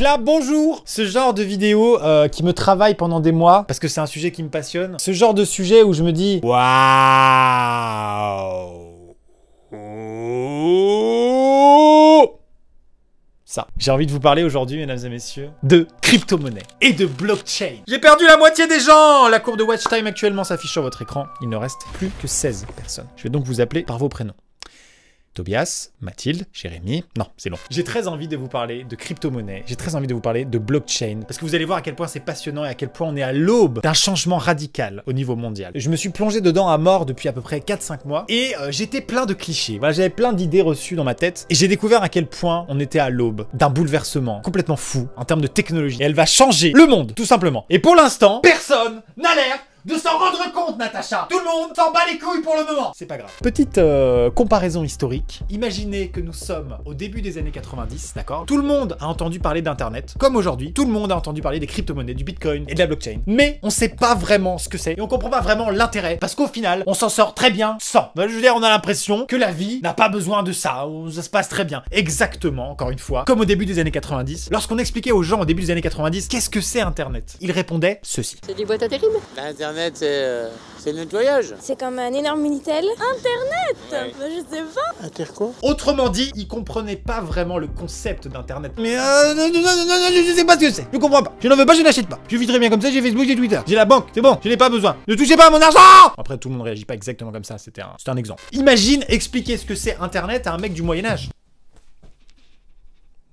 Clap, bonjour Ce genre de vidéo euh, qui me travaille pendant des mois, parce que c'est un sujet qui me passionne. Ce genre de sujet où je me dis Waouh ça. J'ai envie de vous parler aujourd'hui, mesdames et messieurs, de crypto-monnaie et de blockchain. J'ai perdu la moitié des gens La courbe de watch time actuellement s'affiche sur votre écran. Il ne reste plus que 16 personnes. Je vais donc vous appeler par vos prénoms. Tobias, Mathilde, Jérémy. Non, c'est long. J'ai très envie de vous parler de crypto-monnaie. J'ai très envie de vous parler de blockchain. Parce que vous allez voir à quel point c'est passionnant et à quel point on est à l'aube d'un changement radical au niveau mondial. Je me suis plongé dedans à mort depuis à peu près 4-5 mois. Et euh, j'étais plein de clichés. J'avais plein d'idées reçues dans ma tête. Et j'ai découvert à quel point on était à l'aube d'un bouleversement complètement fou en termes de technologie. Elle va changer le monde, tout simplement. Et pour l'instant, personne n'a l'air de s'en rendre compte, Natacha. Tout le monde s'en bat les couilles pour le moment. C'est pas grave. Petite euh, comparaison historique. Imaginez que nous sommes au début des années 90, d'accord? Tout le monde a entendu parler d'Internet. Comme aujourd'hui, tout le monde a entendu parler des crypto-monnaies, du Bitcoin et de la blockchain. Mais on sait pas vraiment ce que c'est et on comprend pas vraiment l'intérêt parce qu'au final, on s'en sort très bien sans. Bah, je veux dire, on a l'impression que la vie n'a pas besoin de ça. Ça se passe très bien. Exactement, encore une fois, comme au début des années 90. Lorsqu'on expliquait aux gens au début des années 90 qu'est-ce que c'est Internet, ils répondaient ceci. C'est des boîtes à terrible? Internet, euh, c'est le nettoyage. C'est comme un énorme Minitel. Internet bah, Je sais pas. Inter quoi? Autrement dit, ils comprenaient pas vraiment le concept d'Internet. Mais euh, non, non, non, non, je sais pas ce que c'est. Je comprends pas. Je n'en veux pas, je n'achète pas. Je vis très bien comme ça, j'ai Facebook, j'ai Twitter. J'ai la banque, c'est bon, je n'ai pas besoin. Ne touchez pas à mon argent Après, tout le monde réagit pas exactement comme ça, c'était un, un exemple. Imagine expliquer ce que c'est Internet à un mec du Moyen-Âge.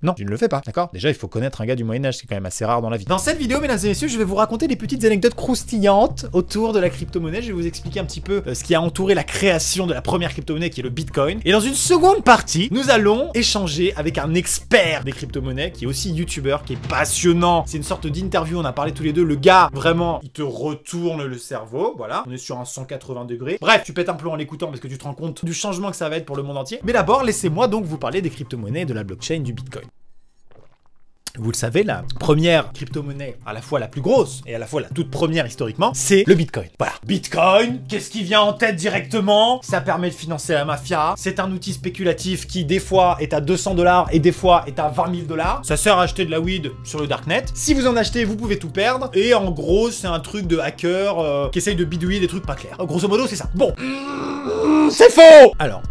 Non, tu ne le fais pas, d'accord? Déjà, il faut connaître un gars du Moyen-Âge, c'est quand même assez rare dans la vie. Dans cette vidéo, mesdames et messieurs, je vais vous raconter des petites anecdotes croustillantes autour de la crypto-monnaie. Je vais vous expliquer un petit peu euh, ce qui a entouré la création de la première crypto-monnaie qui est le Bitcoin. Et dans une seconde partie, nous allons échanger avec un expert des crypto-monnaies qui est aussi youtubeur, qui est passionnant. C'est une sorte d'interview, on a parlé tous les deux. Le gars, vraiment, il te retourne le cerveau, voilà. On est sur un 180 degrés. Bref, tu pètes un peu en l'écoutant parce que tu te rends compte du changement que ça va être pour le monde entier. Mais d'abord, laissez-moi donc vous parler des crypto-monnaies, de la blockchain, du Bitcoin. Vous le savez, la première crypto-monnaie, à la fois la plus grosse et à la fois la toute première historiquement, c'est le Bitcoin. Voilà. Bitcoin, qu'est-ce qui vient en tête directement? Ça permet de financer la mafia. C'est un outil spéculatif qui, des fois, est à 200 dollars et des fois est à 20 000 dollars. Ça sert à acheter de la weed sur le darknet. Si vous en achetez, vous pouvez tout perdre. Et en gros, c'est un truc de hacker euh, qui essaye de bidouiller des trucs pas clairs. Grosso modo, c'est ça. Bon. C'est faux Alors,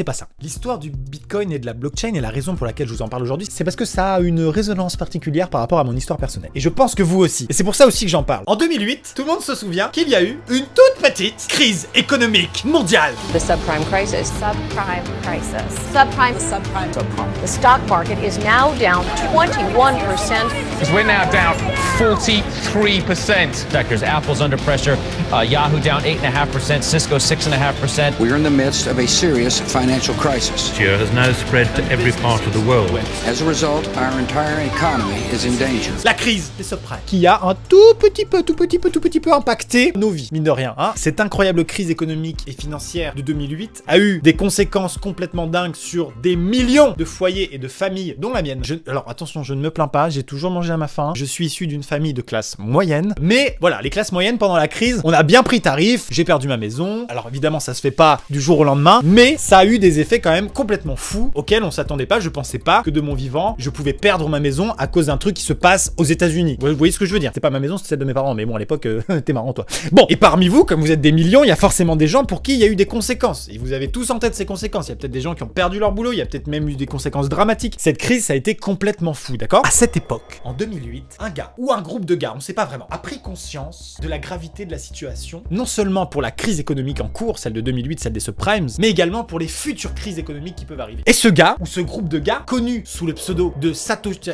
C'est pas ça. L'histoire du Bitcoin et de la blockchain et la raison pour laquelle je vous en parle aujourd'hui, c'est parce que ça a une résonance particulière par rapport à mon histoire personnelle. Et je pense que vous aussi. Et c'est pour ça aussi que j'en parle. En 2008, tout le monde se souvient qu'il y a eu une toute petite crise économique mondiale. The subprime crisis. Subprime crisis. Subprime. Subprime. Subprime. The stock market is now down 21%. We're now down 43%. Sectors, Apple's under pressure, uh, Yahoo down 8.5%, Cisco 6.5%. We're in the midst of a serious financial crisis. has now spread to every part of the world. As a result, our entire economy is in danger. La crise des subprimes, qui a un tout petit peu, tout petit peu, tout petit peu impacté nos vies, mine de rien. Hein. Cette incroyable crise économique et financière de 2008 a eu des conséquences complètement dingues sur des millions de foyers et de familles, dont la mienne. Je, alors attention, je ne me plains pas, j'ai toujours mangé à ma faim. Je suis issu d'une famille de classe moyenne, mais voilà, les classes moyennes pendant la crise, on a bien pris tarif. J'ai perdu ma maison. Alors évidemment, ça se fait pas du jour au lendemain, mais ça a eu des effets quand même complètement fous auxquels on s'attendait pas. Je pensais pas que de mon vivant, je pouvais perdre ma maison à cause d'un truc qui se passe aux États-Unis. Vous voyez ce que je veux dire? C'est pas ma maison, c'est celle de mes parents, mais bon, à l'époque, euh, t'es marrant toi. Bon, et parmi vous, comme vous êtes des millions, il y a forcément des gens pour qui il y a eu des conséquences. Et vous avez tous en tête ces conséquences. Il y a peut-être des gens qui ont perdu leur boulot, il y a peut-être même eu des conséquences dramatiques. Cette crise, ça a été complètement fou, d'accord? À cette époque, en 2008, un gars ou un groupe de gars, on sait pas vraiment, a pris conscience de la gravité de la situation, non seulement pour la crise économique en cours, celle de 2008, celle des subprimes, mais également pour les futures crises économiques qui peuvent arriver. Et ce gars, ou ce groupe de gars, connu sous le pseudo de Satoshi...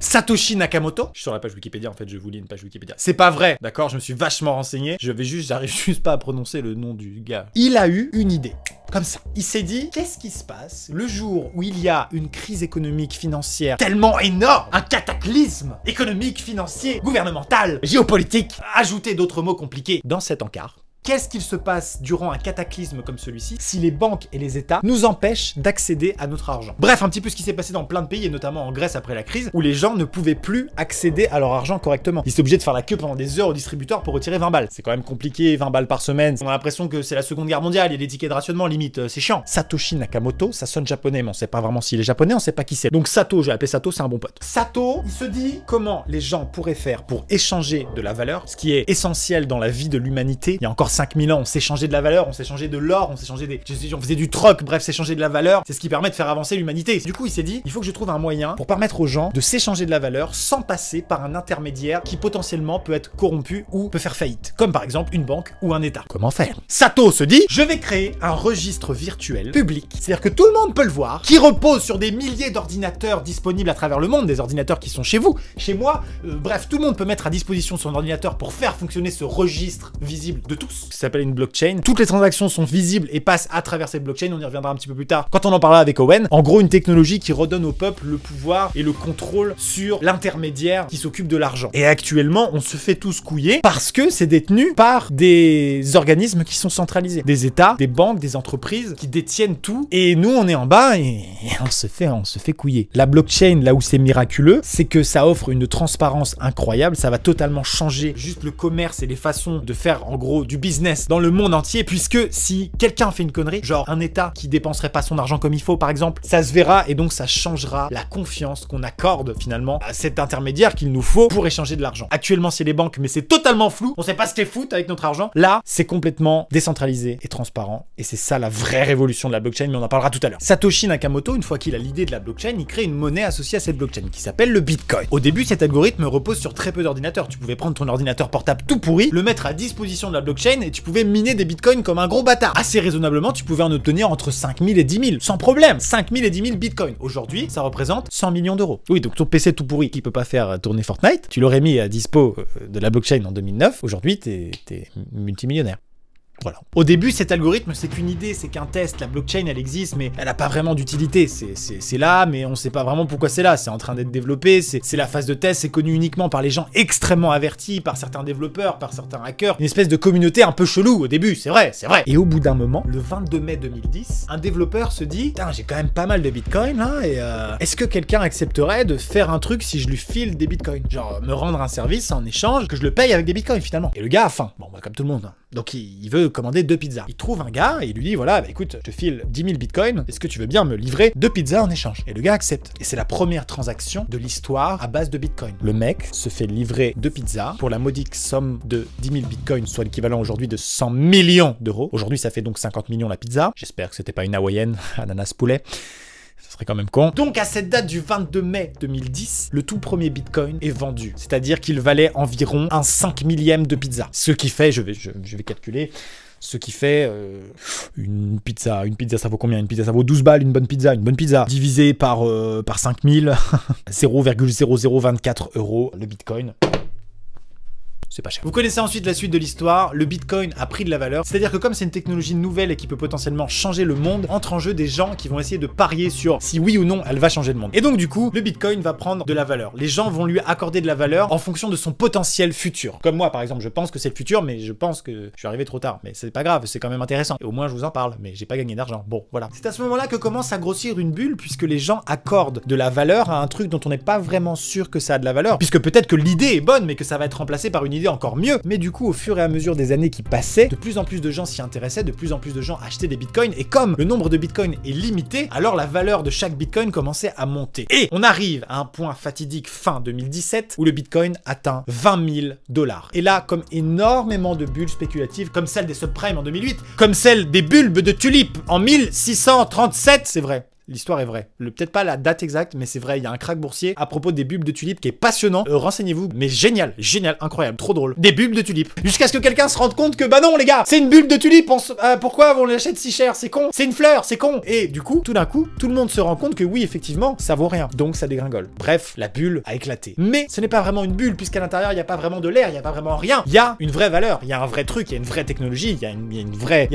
Satoshi Nakamoto. Je suis sur la page Wikipédia, en fait, je vous lis une page Wikipédia. C'est pas vrai, d'accord Je me suis vachement renseigné. Je vais juste, j'arrive juste pas à prononcer le nom du gars. Il a eu une idée. Comme ça. Il s'est dit, qu'est-ce qui se passe le jour où il y a une crise économique financière tellement énorme, un cataclysme économique, financier, gouvernemental, géopolitique, ajouter d'autres mots compliqués dans cet encart Qu'est-ce qu'il se passe durant un cataclysme comme celui-ci si les banques et les États nous empêchent d'accéder à notre argent? Bref, un petit peu ce qui s'est passé dans plein de pays, et notamment en Grèce après la crise, où les gens ne pouvaient plus accéder à leur argent correctement. Ils étaient obligés de faire la queue pendant des heures au distributeur pour retirer 20 balles. C'est quand même compliqué, 20 balles par semaine. On a l'impression que c'est la seconde guerre mondiale, il y a des tickets de rationnement limite, euh, c'est chiant. Satoshi Nakamoto, ça sonne japonais, mais on sait pas vraiment s'il est japonais, on sait pas qui c'est. Donc Sato, je vais appeler Sato, c'est un bon pote. Sato, il se dit comment les gens pourraient faire pour échanger de la valeur, ce qui est essentiel dans la vie de l'humanité. Il y a encore 5000 ans, on s'échangeait de la valeur, on s'échangeait de l'or, on s'échangeait des. On faisait du troc, bref, s'échanger de la valeur, c'est ce qui permet de faire avancer l'humanité. Du coup, il s'est dit, il faut que je trouve un moyen pour permettre aux gens de s'échanger de la valeur sans passer par un intermédiaire qui potentiellement peut être corrompu ou peut faire faillite, comme par exemple une banque ou un État. Comment faire? Sato se dit, je vais créer un registre virtuel public, c'est-à-dire que tout le monde peut le voir, qui repose sur des milliers d'ordinateurs disponibles à travers le monde, des ordinateurs qui sont chez vous, chez moi, euh, bref, tout le monde peut mettre à disposition son ordinateur pour faire fonctionner ce registre visible de tous. Ça s'appelle une blockchain. Toutes les transactions sont visibles et passent à travers cette blockchain, on y reviendra un petit peu plus tard quand on en parlera avec Owen. En gros, une technologie qui redonne au peuple le pouvoir et le contrôle sur l'intermédiaire qui s'occupe de l'argent. Et actuellement, on se fait tous couiller parce que c'est détenu par des organismes qui sont centralisés. Des États, des banques, des entreprises qui détiennent tout. Et nous, on est en bas et, on se fait, on se fait couiller. La blockchain, là où c'est miraculeux, c'est que ça offre une transparence incroyable. Ça va totalement changer juste le commerce et les façons de faire, en gros, du business dans le monde entier. Puisque si quelqu'un fait une connerie, genre un État qui dépenserait pas son argent comme il faut, par exemple, ça se verra et donc ça changera la confiance qu'on accorde finalement à cet intermédiaire qu'il nous faut pour échanger de l'argent. Actuellement, c'est les banques, mais c'est totalement flou. On sait pas ce qu'est foot avec notre argent. Là, c'est complètement décentralisé et transparent. Et c'est ça la vraie révolution de la blockchain, mais on en parlera tout à l'heure. Satoshi Nakamoto, une fois qu'il a l'idée de la blockchain, il crée une monnaie associée à cette blockchain qui s'appelle le Bitcoin. Au début, cet algorithme repose sur très peu d'ordinateurs. Tu pouvais prendre ton ordinateur portable tout pourri, le mettre à disposition de la blockchain et tu pouvais miner des bitcoins comme un gros bâtard. Assez raisonnablement, tu pouvais en obtenir entre 5000 et 10 000, sans problème. 5000 et 10 000 bitcoins. Aujourd'hui, ça représente 100 millions d'euros. Oui, donc ton PC tout pourri qui peut pas faire tourner Fortnite, tu l'aurais mis à dispo euh, de la blockchain en 2009. Aujourd'hui, t'es multimillionnaire. Voilà. Au début, cet algorithme, c'est qu'une idée, c'est qu'un test. La blockchain, elle existe, mais elle n'a pas vraiment d'utilité. C'est là, mais on ne sait pas vraiment pourquoi c'est là. C'est en train d'être développé, c'est la phase de test, c'est connu uniquement par les gens extrêmement avertis, par certains développeurs, par certains hackers. Une espèce de communauté un peu chelou au début, c'est vrai, c'est vrai. Et au bout d'un moment, le 22 mai 2010, un développeur se dit Putain, j'ai quand même pas mal de bitcoins là, et euh, est-ce que quelqu'un accepterait de faire un truc si je lui file des bitcoins? Genre, me rendre un service en échange que je le paye avec des bitcoins finalement. Et le gars a faim. Bon, bah, comme tout le monde. Hein. Donc il, veut commander deux pizzas. Il trouve un gars et il lui dit voilà, bah, écoute, je te file 10 000 bitcoins, est-ce que tu veux bien me livrer deux pizzas en échange? Et le gars accepte. Et c'est la première transaction de l'histoire à base de bitcoin. Le mec se fait livrer deux pizzas pour la modique somme de 10 000 bitcoins, soit l'équivalent aujourd'hui de 100 millions d'euros. Aujourd'hui, ça fait donc 50 millions la pizza. J'espère que c'était pas une hawaïenne, ananas poulet. Serait quand même con. Donc à cette date du 22 mai 2010, le tout premier Bitcoin est vendu. C'est-à-dire qu'il valait environ un 5 millième de pizza. Ce qui fait, je vais, je, vais calculer, ce qui fait euh, une pizza. Une pizza, ça vaut combien? Une pizza, ça vaut 12 balles, une bonne pizza. Une bonne pizza divisé par, euh, par 5000, 0,0024 euros le bitcoin c'est pas cher. Vous connaissez ensuite la suite de l'histoire, le Bitcoin a pris de la valeur, c'est-à-dire que comme c'est une technologie nouvelle et qui peut potentiellement changer le monde, entre en jeu des gens qui vont essayer de parier sur si oui ou non elle va changer le monde. Et donc du coup, le Bitcoin va prendre de la valeur. Les gens vont lui accorder de la valeur en fonction de son potentiel futur. Comme moi par exemple, je pense que c'est le futur, mais je pense que je suis arrivé trop tard. Mais c'est pas grave, c'est quand même intéressant. Et au moins je vous en parle, mais j'ai pas gagné d'argent. Bon, voilà. C'est à ce moment-là que commence à grossir une bulle puisque les gens accordent de la valeur à un truc dont on n'est pas vraiment sûr que ça a de la valeur. Puisque peut-être que l'idée est bonne, mais que ça va être remplacé par une idée encore mieux. Mais du coup, au fur et à mesure des années qui passaient, de plus en plus de gens s'y intéressaient, de plus en plus de gens achetaient des bitcoins. Et comme le nombre de bitcoins est limité, alors la valeur de chaque bitcoin commençait à monter. Et on arrive à un point fatidique fin 2017 où le bitcoin atteint 20 000 dollars. Et là, comme énormément de bulles spéculatives, comme celle des subprimes en 2008, comme celle des bulbes de tulipes en 1637, c'est vrai, L'histoire est vraie. Peut-être pas la date exacte, mais c'est vrai, il y a un crack boursier à propos des bulbes de tulipes qui est passionnant. Euh, renseignez-vous, mais génial, génial, incroyable, trop drôle. Des bulbes de tulipes. Jusqu'à ce que quelqu'un se rende compte que, bah non les gars, c'est une bulbe de tulipe, euh, pourquoi on l'achète si cher? C'est con, c'est une fleur, c'est con. Et du coup, tout d'un coup, tout le monde se rend compte que oui, effectivement, ça vaut rien. Donc ça dégringole. Bref, la bulle a éclaté. Mais ce n'est pas vraiment une bulle, puisqu'à l'intérieur, il n'y a pas vraiment de l'air, il n'y a pas vraiment rien. Il y a une vraie valeur, il y a un vrai truc, il y a une vraie technologie, il y, a il y a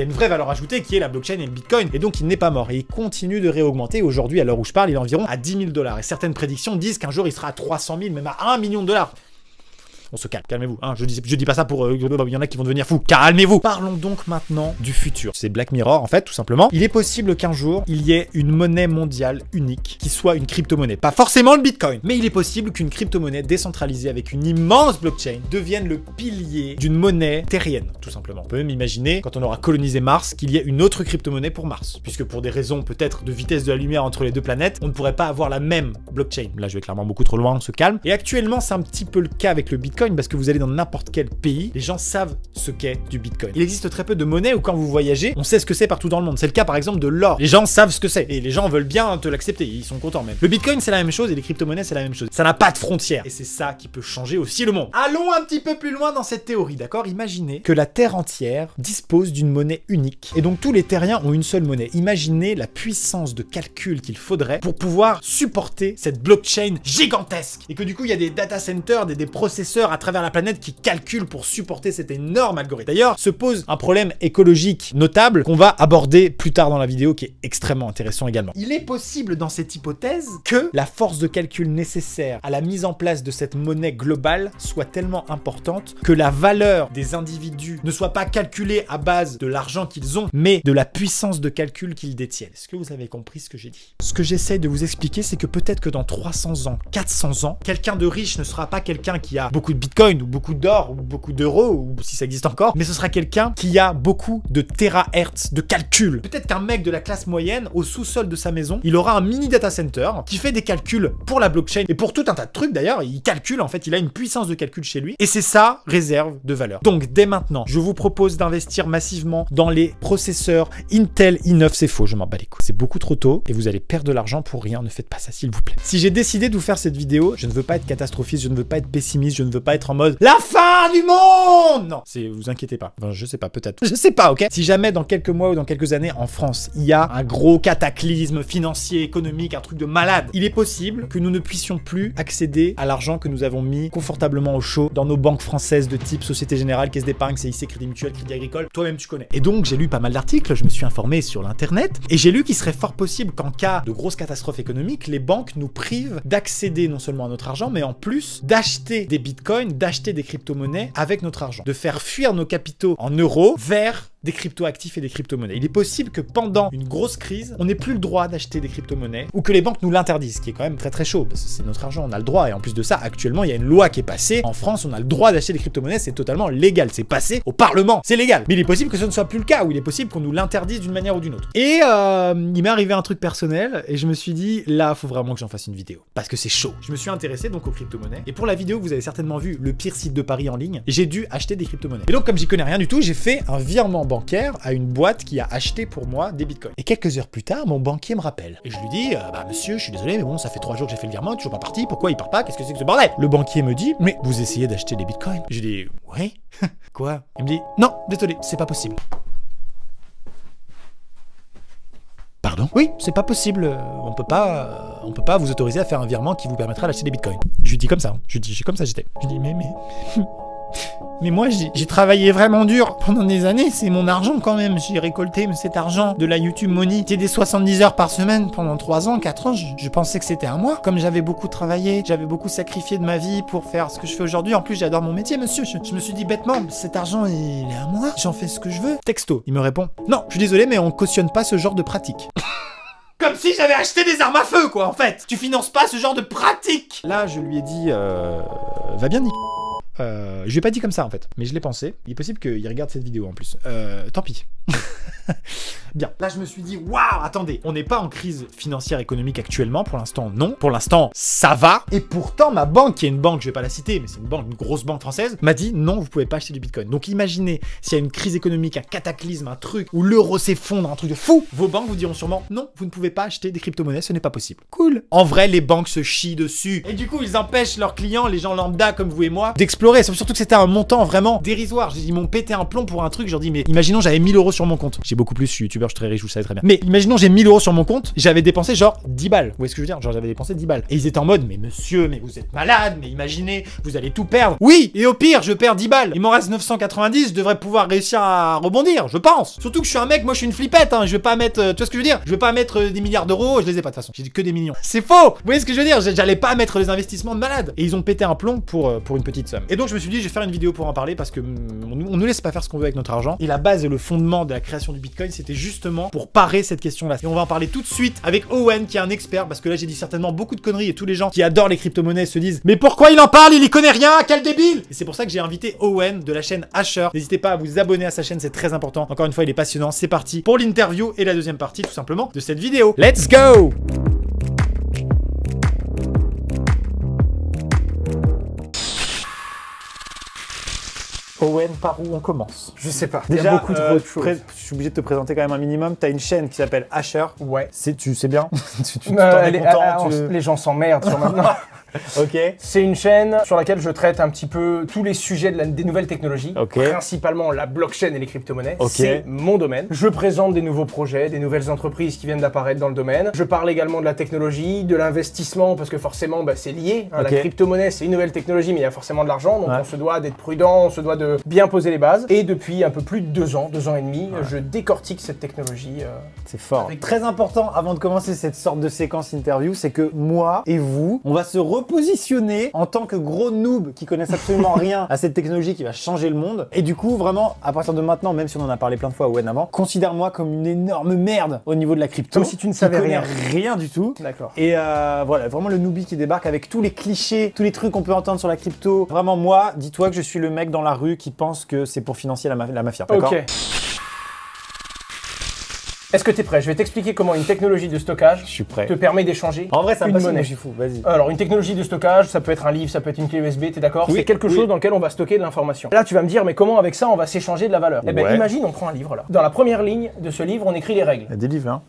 une vraie valeur ajoutée qui est la blockchain et le bitcoin. Et donc il n'est pas mort. Et il continue de réaugmenter aujourd'hui alors où je parle, il est environ à 10 000 dollars. Et certaines prédictions disent qu'un jour il sera à 300 000, même à 1 million de dollars. On se calme, calmez-vous. Hein, je, dis, pas ça pour... euh, Il y en a qui vont devenir fous. Calmez-vous. Parlons donc maintenant du futur. C'est Black Mirror, en fait, tout simplement. Il est possible qu'un jour, il y ait une monnaie mondiale unique qui soit une crypto-monnaie. Pas forcément le Bitcoin, mais il est possible qu'une crypto-monnaie décentralisée avec une immense blockchain devienne le pilier d'une monnaie terrienne, tout simplement. On peut même imaginer, quand on aura colonisé Mars, qu'il y ait une autre crypto-monnaie pour Mars. Puisque pour des raisons peut-être de vitesse de la lumière entre les deux planètes, on ne pourrait pas avoir la même blockchain. Là, je vais clairement beaucoup trop loin, on se calme. Et actuellement, c'est un petit peu le cas avec le Bitcoin, parce que vous allez dans n'importe quel pays, les gens savent ce qu'est du Bitcoin. Il existe très peu de monnaies où quand vous voyagez, on sait ce que c'est partout dans le monde. C'est le cas par exemple de l'or. Les gens savent ce que c'est et les gens veulent bien te l'accepter, ils sont contents même. Le Bitcoin c'est la même chose et les crypto-monnaies c'est la même chose. Ça n'a pas de frontières et c'est ça qui peut changer aussi le monde. Allons un petit peu plus loin dans cette théorie, d'accord? Imaginez que la Terre entière dispose d'une monnaie unique et donc tous les terriens ont une seule monnaie. Imaginez la puissance de calcul qu'il faudrait pour pouvoir supporter cette blockchain gigantesque et que du coup il y a des data centers, des, des processeurs à travers la planète qui calculent pour supporter cet énorme algorithme. D'ailleurs, se pose un problème écologique notable qu'on va aborder plus tard dans la vidéo qui est extrêmement intéressant également. Il est possible dans cette hypothèse que la force de calcul nécessaire à la mise en place de cette monnaie globale soit tellement importante que la valeur des individus ne soit pas calculée à base de l'argent qu'ils ont, mais de la puissance de calcul qu'ils détiennent. Est-ce que vous avez compris ce que j'ai dit? Ce que j'essaie de vous expliquer, c'est que peut-être que dans 300 ans, 400 ans, quelqu'un de riche ne sera pas quelqu'un qui a beaucoup de bitcoin ou beaucoup d'or ou beaucoup d'euros ou si ça existe encore, mais ce sera quelqu'un qui a beaucoup de terahertz de calcul. Peut-être qu'un mec de la classe moyenne, au sous-sol de sa maison, il aura un mini data center qui fait des calculs pour la blockchain et pour tout un tas de trucs d'ailleurs. Il calcule en fait, il a une puissance de calcul chez lui et c'est ça réserve de valeur. Donc dès maintenant, je vous propose d'investir massivement dans les processeurs Intel i9. C'est faux, je m'en bats les couilles. C'est beaucoup trop tôt et vous allez perdre de l'argent pour rien. Ne faites pas ça s'il vous plaît. Si j'ai décidé de vous faire cette vidéo, je ne veux pas être catastrophiste, je ne veux pas être pessimiste, je ne veux pas être en mode la fin du monde. Non, c'est vous inquiétez pas. Enfin, je sais pas, peut-être. Je sais pas, ok. Si jamais dans quelques mois ou dans quelques années en France, il y a un gros cataclysme financier, économique, un truc de malade, il est possible que nous ne puissions plus accéder à l'argent que nous avons mis confortablement au chaud dans nos banques françaises de type Société Générale, Caisse d'épargne, CIC, Crédit Mutuel, Crédit Agricole. Toi-même, tu connais. Et donc, j'ai lu pas mal d'articles, je me suis informé sur l'internet et j'ai lu qu'il serait fort possible qu'en cas de grosse catastrophe économique, les banques nous privent d'accéder non seulement à notre argent, mais en plus d'acheter des bitcoins, d'acheter des crypto-monnaies avec notre argent, de faire fuir nos capitaux en euros vers des crypto-actifs et des crypto-monnaies. Il est possible que pendant une grosse crise, on n'ait plus le droit d'acheter des crypto-monnaies ou que les banques nous l'interdisent, ce qui est quand même très très chaud parce que c'est notre argent, on a le droit. Et en plus de ça, actuellement, il y a une loi qui est passée. En France, on a le droit d'acheter des crypto-monnaies, c'est totalement légal. C'est passé au Parlement, c'est légal. Mais il est possible que ce ne soit plus le cas ou il est possible qu'on nous l'interdise d'une manière ou d'une autre. Et euh, il m'est arrivé un truc personnel et je me suis dit, là, faut vraiment que j'en fasse une vidéo parce que c'est chaud. Je me suis intéressé donc aux crypto-monnaies et pour la vidéo, vous avez certainement vu le pire site de Paris en ligne. J'ai dû acheter des crypto-monnaies. Et donc, comme j'y connais rien du tout, j'ai fait un virement bancaire à une boîte qui a acheté pour moi des bitcoins. Et quelques heures plus tard, mon banquier me rappelle. Et je lui dis, euh, bah monsieur, je suis désolé, mais bon, ça fait trois jours que j'ai fait le virement, toujours pas parti, pourquoi il part pas Qu'est-ce que c'est que ce bordel? Le banquier me dit, mais vous essayez d'acheter des bitcoins Je dis, oui. Quoi? Il me dit, non, désolé, c'est pas possible. Pardon? Oui, c'est pas possible. euh, On peut pas, euh, on peut pas vous autoriser à faire un virement qui vous permettra d'acheter des bitcoins. Je lui dis comme ça. Je lui dis, j'ai comme ça j'étais. Je lui dis, mais mais. Mais moi, j'ai travaillé vraiment dur pendant des années. C'est mon argent quand même. J'ai récolté cet argent de la YouTube Money. C'était des 70 heures par semaine pendant 3 ans, 4 ans. Je, je pensais que c'était à moi. Comme j'avais beaucoup travaillé, j'avais beaucoup sacrifié de ma vie pour faire ce que je fais aujourd'hui. En plus, j'adore mon métier, monsieur. Je, je me suis dit bêtement, cet argent, il est à moi. J'en fais ce que je veux. Texto, il me répond Non, je suis désolé, mais on cautionne pas ce genre de pratique. Comme si j'avais acheté des armes à feu, quoi, en fait. Tu finances pas ce genre de pratique. Là, je lui ai dit, euh, va bien, Nick. Euh, je lui ai pas dit comme ça en fait, mais je l'ai pensé. Il est possible qu'il regarde cette vidéo en plus. Euh, tant pis. Bien. Là, je me suis dit, waouh, attendez, on n'est pas en crise financière économique actuellement. Pour l'instant, non. Pour l'instant, ça va. Et pourtant, ma banque, qui est une banque, je vais pas la citer, mais c'est une banque, une grosse banque française, m'a dit non, vous pouvez pas acheter du bitcoin. Donc imaginez s'il y a une crise économique, un cataclysme, un truc où l'euro s'effondre, un truc de fou, vos banques vous diront sûrement non, vous ne pouvez pas acheter des crypto-monnaies, ce n'est pas possible. Cool. En vrai, les banques se chient dessus. Et du coup, ils empêchent leurs clients, les gens lambda comme vous et moi, d'explorer. Surtout que c'était un montant vraiment dérisoire. Ils m'ont pété un plomb pour un truc. Leur dis, mais imaginons j'avais 1000 euros sur mon compte. J'ai beaucoup plus, je suis youtubeur, je suis très riche, vous savez très bien. Mais imaginons j'ai 1000 euros sur mon compte, j'avais dépensé genre 10 balles. Vous voyez ce que je veux dire? Genre j'avais dépensé 10 balles. Et ils étaient en mode, mais monsieur, mais vous êtes malade, mais imaginez, vous allez tout perdre. Oui, et au pire, je perds 10 balles. Il m'en reste 990, je devrais pouvoir réussir à rebondir, je pense. Surtout que je suis un mec, moi je suis une flippette, hein. je vais pas mettre, euh, tu vois ce que je veux dire? Je vais pas mettre euh, des milliards d'euros, je les ai pas de toute façon. J'ai que des millions. C'est faux Vous voyez ce que je veux dire? J'allais pas mettre les investissements de malade. Et ils ont pété un plomb pour, euh, une petite somme. Donc je me suis dit, je vais faire une vidéo pour en parler parce que mm, on, nous laisse pas faire ce qu'on veut avec notre argent. Et la base et le fondement de la création du Bitcoin, c'était justement pour parer cette question-là. Et on va en parler tout de suite avec Owen, qui est un expert, parce que là j'ai dit certainement beaucoup de conneries et tous les gens qui adorent les crypto-monnaies se disent, mais pourquoi il en parle? Il y connaît rien, quel débile Et c'est pour ça que j'ai invité Owen de la chaîne Asher. N'hésitez pas à vous abonner à sa chaîne, c'est très important. Encore une fois, il est passionnant. C'est parti pour l'interview et la deuxième partie, tout simplement, de cette vidéo. Let's go Owen, par où on commence? Je sais pas. Il y Déjà, a beaucoup trop euh, de choses. pré- je suis obligé de te présenter quand même un minimum. T'as une chaîne qui s'appelle Asher. Ouais. C'est, tu sais bien Tu, tu Euh, t'en es elle est- content, ah, tu- Les gens s'emmerdent sur maintenant. Ok. C'est une chaîne sur laquelle je traite un petit peu tous les sujets de la- des nouvelles technologies, principalement la blockchain et les crypto-monnaies. Ok. C'est mon domaine. Je présente des nouveaux projets, des nouvelles entreprises qui viennent d'apparaître dans le domaine. Je parle également de la technologie, de l'investissement, parce que forcément, bah, c'est lié. hein. La crypto-monnaie, c'est une nouvelle technologie, mais il y a forcément de l'argent, donc Ouais. on se doit d'être prudent, on se doit de bien poser les bases. Et depuis un peu plus de deux ans, deux ans et demi, je décortique cette technologie. euh, C'est fort. Avec- Très important avant de commencer cette sorte de séquence interview, c'est que moi et vous, on va se repositionner en tant que gros noob qui connaissent absolument rien à cette technologie qui va changer le monde. Et du coup, vraiment, à partir de maintenant, même si on en a parlé plein de fois à Owen avant, considère-moi comme une énorme merde au niveau de la crypto. Comme si tu ne savais rien. rien du tout. D'accord. Et euh, voilà, vraiment le newbie qui débarque avec tous les clichés, tous les trucs qu'on peut entendre sur la crypto. Vraiment, moi, dis-toi que je suis le mec dans la rue qui pense que c'est pour financer la, ma- la mafia. D'accord? Ok. Est-ce que tu es prêt? Je vais t'expliquer comment une technologie de stockage Je suis prêt. te permet d'échanger En vrai, ça me une passionne, monnaie. moi, je suis fou. Vas-y. Alors, une technologie de stockage, ça peut être un livre, ça peut être une clé USB, t'es d'accord? Oui, C'est quelque oui. chose dans lequel on va stocker de l'information. Là, tu vas me dire, mais comment avec ça on va s'échanger de la valeur? Eh bien, Ouais. imagine, on prend un livre là. Dans la première ligne de ce livre, on écrit les règles. Il y a des livres, hein.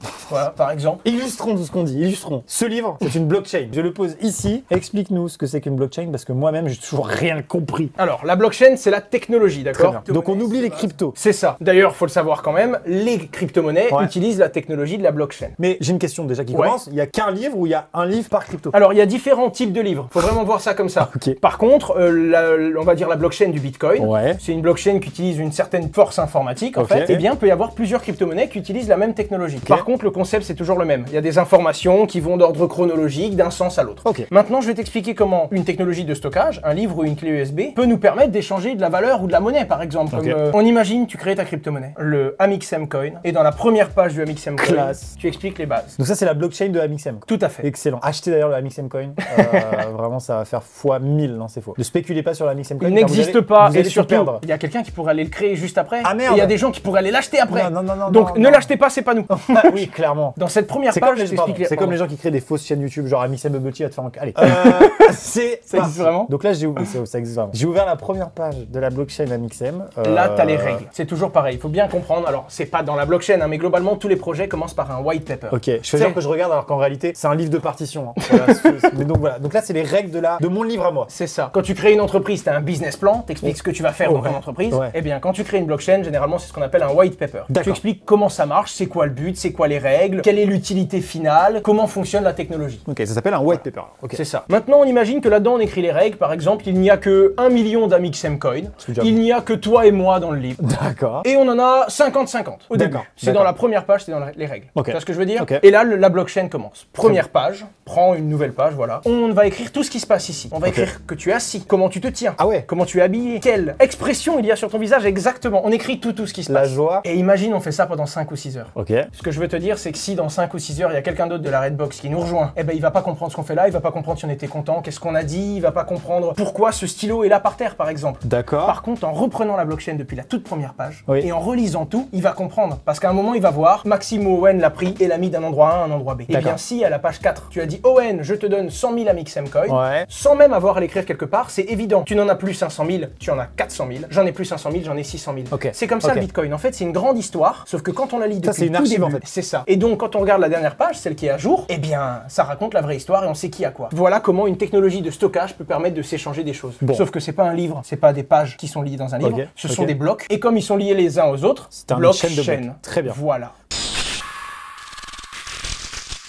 Voilà, par exemple. Illustrons tout ce qu'on dit, illustrons. Ce livre, c'est une blockchain. Je le pose ici. Explique-nous ce que c'est qu'une blockchain parce que moi-même, j'ai toujours rien compris. Alors, la blockchain, c'est la technologie, d'accord. Donc on oublie les cryptos. C'est ça. D'ailleurs, faut le savoir quand même, les crypto-monnaies Ouais. utilisent la technologie de la blockchain. Mais j'ai une question déjà qui Ouais. commence. Il y a qu'un livre ou il y a un livre par crypto? Alors, il y a différents types de livres. Faut vraiment voir ça comme ça. Par contre, euh, la- on va dire la blockchain du Bitcoin. Ouais. C'est une blockchain qui utilise une certaine force informatique, en fait. Eh bien, il peut y avoir plusieurs crypto-monnaies qui utilisent la même technologie. Par contre, le concept, c'est toujours le même. Il y a des informations qui vont d'ordre chronologique, d'un sens à l'autre. Ok. Maintenant, je vais t'expliquer comment une technologie de stockage, un livre ou une clé USB, peut nous permettre d'échanger de la valeur ou de la monnaie, par exemple. Ok. Comme, euh, on imagine, tu crées ta crypto-monnaie, le Amixem Coin, et dans la première page du Amixem Coin, Classe. tu expliques les bases. Donc ça, c'est la blockchain de Amixem. Tout à fait. Excellent. Achetez d'ailleurs le Amixem Coin. Euh, vraiment, ça va faire x 1000. Non, c'est faux. Ne spéculez pas sur l'Amixem Coin. Il n'existe pas, vous et surtout, perdre. il y a quelqu'un qui pourrait aller le créer juste après. Ah, merde. Il y a des gens qui pourraient aller l'acheter après. Non, non, non, non, Donc non, ne l'achetez pas, c'est pas nous. Ah oui, clairement. Dans cette première page, comme, je t'explique c'est comme les gens qui créent des fausses chaînes YouTube, genre Amixem Bubble Tea va te faire en... Allez. Euh, c'est Ça existe vraiment Donc là, j'ai ouvert, ça, ça existe vraiment. J'ai ouvert la première page de la blockchain Amixem. Euh, Là, t'as les règles. C'est toujours pareil. Il faut bien comprendre. Alors, c'est pas dans la blockchain, hein, mais globalement, tous les projets commencent par un white paper. Ok, je fais genre que je regarde alors qu'en réalité c'est un livre de partition. hein. Voilà, mais donc voilà, donc là c'est les règles de la de mon livre à moi. C'est ça. Quand tu crées une entreprise, tu as un business plan, t'expliques ce que tu vas faire dans Ouais. ton entreprise. Ouais. Eh bien, quand tu crées une blockchain, généralement, c'est ce qu'on appelle un white paper. D'accord. Tu expliques comment ça marche, c'est quoi le but, c'est quoi les règles, quelle est l'utilité finale, comment fonctionne la technologie. Ok, ça s'appelle un white paper. Ok. C'est ça. Maintenant, on imagine que là-dedans, on écrit les règles. Par exemple, il n'y a que 1 million d'Amixem Coin. Il n'y a que toi et moi dans le livre. D'accord. Et on en a 50-50 au début. D'accord, C'est dans la première page, c'est dans la- les règles. Ok. Tu vois ce que je veux dire Ok. Et là, le- la blockchain commence. Première page, prends une nouvelle page, voilà. On va écrire tout ce qui se passe ici. On va écrire que tu es assis, comment tu te tiens, Ah ouais. comment tu es habillé, quelle expression il y a sur ton visage exactement. On écrit tout, tout ce qui se La passe. joie. Et imagine, on fait ça pendant 5 ou 6 heures. Ok. Ce que je veux te dire, c'est que si dans 5 ou 6 heures, il y a quelqu'un d'autre de la Redbox qui nous rejoint, eh ben il va pas comprendre ce qu'on fait là, il va pas comprendre si on était content, qu'est-ce qu'on a dit, il va pas comprendre pourquoi ce stylo est là par terre, par exemple. D'accord. Par contre, en reprenant la blockchain depuis la toute première page Oui. et en relisant tout, il va comprendre. Parce qu'à un moment, il va voir Maxime Owen l'a pris et l'a mis d'un endroit A à un endroit B. Et D'accord. bien, si à la page 4, tu as dit Owen, je te donne 100 000 Amixem Coin, Ouais. sans même avoir à l'écrire quelque part, c'est évident. Tu n'en as plus 500 000, tu en as 400 000. J'en ai plus 500 000, j'en ai 600 000. Ok. C'est comme ça le Bitcoin. En fait, c'est une grande histoire, sauf que quand on la lit depuis Ça, une le tout archive, début, en fait. c'est ça. Et donc, quand on regarde la dernière page, celle qui est à jour, eh bien, ça raconte la vraie histoire et on sait qui a quoi. Voilà comment une technologie de stockage peut permettre de s'échanger des choses. Bon. Sauf que c'est pas un livre, c'est pas des pages qui sont liées dans un livre, ce sont des blocs. Et comme ils sont liés les uns aux autres, C'est un bloc, chaîne de blocs. chaîne. Très bien. Voilà.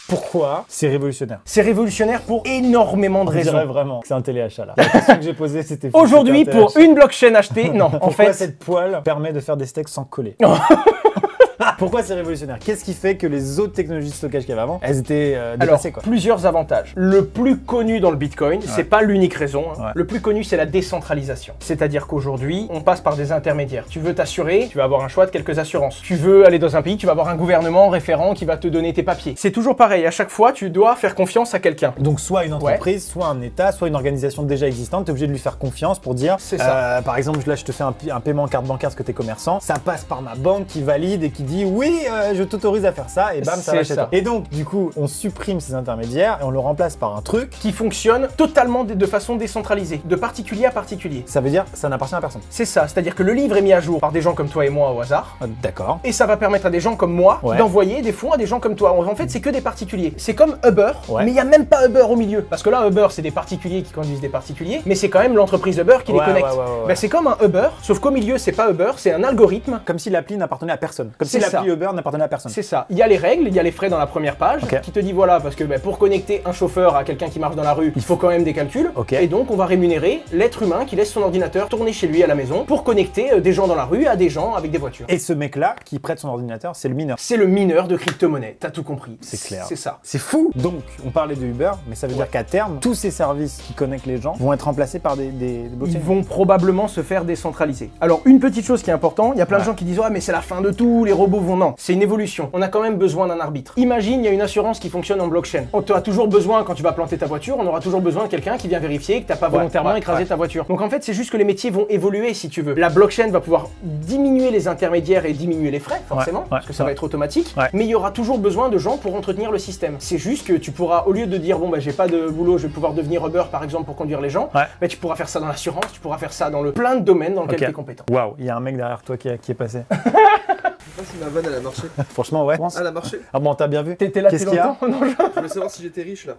Pourquoi c'est révolutionnaire? C'est révolutionnaire pour énormément de Je raisons. vraiment que c'est un téléachat là. La question que j'ai posée c'était. Aujourd'hui, pour une blockchain achetée, non, en fait, cette poêle permet de faire des steaks sans coller? Pourquoi c'est révolutionnaire? Qu'est-ce qui fait que les autres technologies de stockage qu'il y avait avant, elles étaient euh, Alors, dépassées quoi? plusieurs avantages. Le plus connu dans le Bitcoin, c'est pas l'unique raison. hein. Ouais. Le plus connu, c'est la décentralisation. C'est-à-dire qu'aujourd'hui, on passe par des intermédiaires. Tu veux t'assurer, tu vas avoir un choix de quelques assurances. Tu veux aller dans un pays, tu vas avoir un gouvernement référent qui va te donner tes papiers. C'est toujours pareil. À chaque fois, tu dois faire confiance à quelqu'un. Donc soit une entreprise, soit un État, soit une organisation déjà existante, tu es obligé de lui faire confiance pour dire, C'est ça. euh, par exemple, là je te fais un, pi- un paiement carte bancaire parce que tu es commerçant, ça passe par ma banque qui valide et qui dit oui, euh, je t'autorise à faire ça, et bam, ça va chez toi. Et donc, du coup, on supprime ces intermédiaires et on le remplace par un truc, Qui fonctionne totalement de, façon décentralisée, de particulier à particulier. ça veut dire ça n'appartient à personne. C'est ça, c'est-à-dire que le livre est mis à jour par des gens comme toi et moi au hasard. Ah, D'accord. Et ça va permettre à des gens comme moi Ouais. d'envoyer des fonds à des gens comme toi. En fait, c'est que des particuliers. C'est comme Uber, Ouais. mais il n'y a même pas Uber au milieu. Parce que là, Uber, c'est des particuliers qui conduisent des particuliers, mais c'est quand même l'entreprise Uber qui Ouais, les connecte. Ben, c'est comme un Uber, sauf qu'au milieu, c'est pas Uber, c'est un algorithme. Comme si l'appli n'appartenait à personne. Comme si C'est l'appli. Uber n'appartenait à personne. C'est ça. Il y a les règles, il y a les frais dans la première page, qui te dit voilà, parce que ben, pour connecter un chauffeur à quelqu'un qui marche dans la rue, il faut quand même des calculs. Et donc, on va rémunérer l'être humain qui laisse son ordinateur tourner chez lui à la maison pour connecter euh, des gens dans la rue à des gens avec des voitures. Et ce mec-là qui prête son ordinateur, c'est le mineur. C'est le mineur de crypto-monnaie, t'as tout compris. C'est clair. C'est ça. C'est fou Donc, on parlait de Uber, mais ça veut dire qu'à terme, tous ces services qui connectent les gens vont être remplacés par des, des, des blockchains. Ils vont probablement se faire décentraliser. Alors, une petite chose qui est importante, il y a plein de gens qui disent Ouais, mais c'est la fin de tout, les robots vont. Non, c'est une évolution. On a quand même besoin d'un arbitre. Imagine, il y a une assurance qui fonctionne en blockchain. On aura toujours besoin, quand tu vas planter ta voiture, on aura toujours besoin de quelqu'un qui vient vérifier que t'as pas volontairement ouais, écrasé ouais. ta voiture. Donc en fait, c'est juste que les métiers vont évoluer si tu veux. La blockchain va pouvoir diminuer les intermédiaires et diminuer les frais, forcément, parce que ça va être automatique. Mais il y aura toujours besoin de gens pour entretenir le système. C'est juste que tu pourras, au lieu de dire bon bah j'ai pas de boulot, je vais pouvoir devenir Uber par exemple pour conduire les gens, bah, tu pourras faire ça dans l'assurance, tu pourras faire ça dans le plein de domaines dans lesquels Ok. tu es compétent. Waouh, il y a un mec derrière toi qui est passé. Je sais pas si ma vanne elle a marché. Franchement, ouais. Ah, elle a marché. Ah bon, t'as bien vu T'étais là Qu'est-ce depuis qu'il y a longtemps Non, je- Je voulais savoir si j'étais riche là.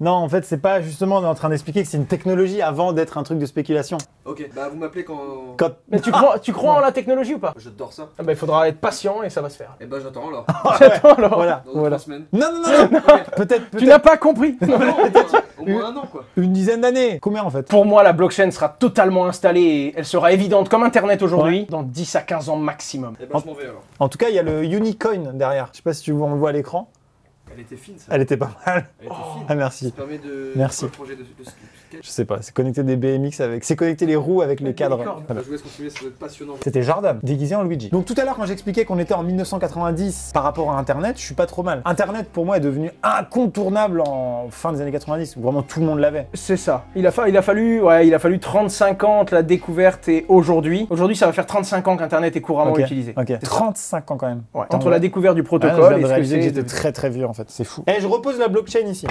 Non, en fait, c'est pas justement, on est en train d'expliquer que c'est une technologie avant d'être un truc de spéculation. Ok, bah vous m'appelez quand. Quand... Mais tu crois, tu crois en la technologie ou pas J'adore ça. ah bah, Il faudra être patient et ça va se faire. Et bah j'attends alors. J'attends alors. Voilà, Dans voilà. trois semaines. Non, non, non, non. Peut-être, Tu n'as pas compris Au moins un an quoi. une dizaine d'années. Combien en fait? Pour moi, la blockchain sera totalement installée et elle sera évidente comme Internet aujourd'hui dans 10 à 15 ans maximum. Et bah je m'en vais alors. En tout cas, il y a le Unicoin derrière. Je sais pas si tu vois, on le voit à l'écran. Elle était fine ça. Elle était pas mal. Elle était fine. Ah, merci. Ça permet de. Merci. de, de Je sais pas, c'est connecter des BMX avec. C'est connecter les roues avec les cadres. C'était Jordan, déguisé en Luigi. Donc tout à l'heure, quand j'expliquais qu'on était en 1990 par rapport à Internet, je suis pas trop mal. Internet, pour moi, est devenu incontournable en fin des années 90, où vraiment tout le monde l'avait. C'est ça. Il a, fa- il a fallu, ouais, il a fallu 35 ans entre la découverte et aujourd'hui. Aujourd'hui, ça va faire 35 ans qu'Internet est couramment utilisé. Ok. C'est ça. 35 ans quand même. Ouais, entre ouais. la découverte du Ouais, protocole je viens et de ce que réaliser que c'est j'étais très très vieux en fait, c'est fou. Et je repose la blockchain ici.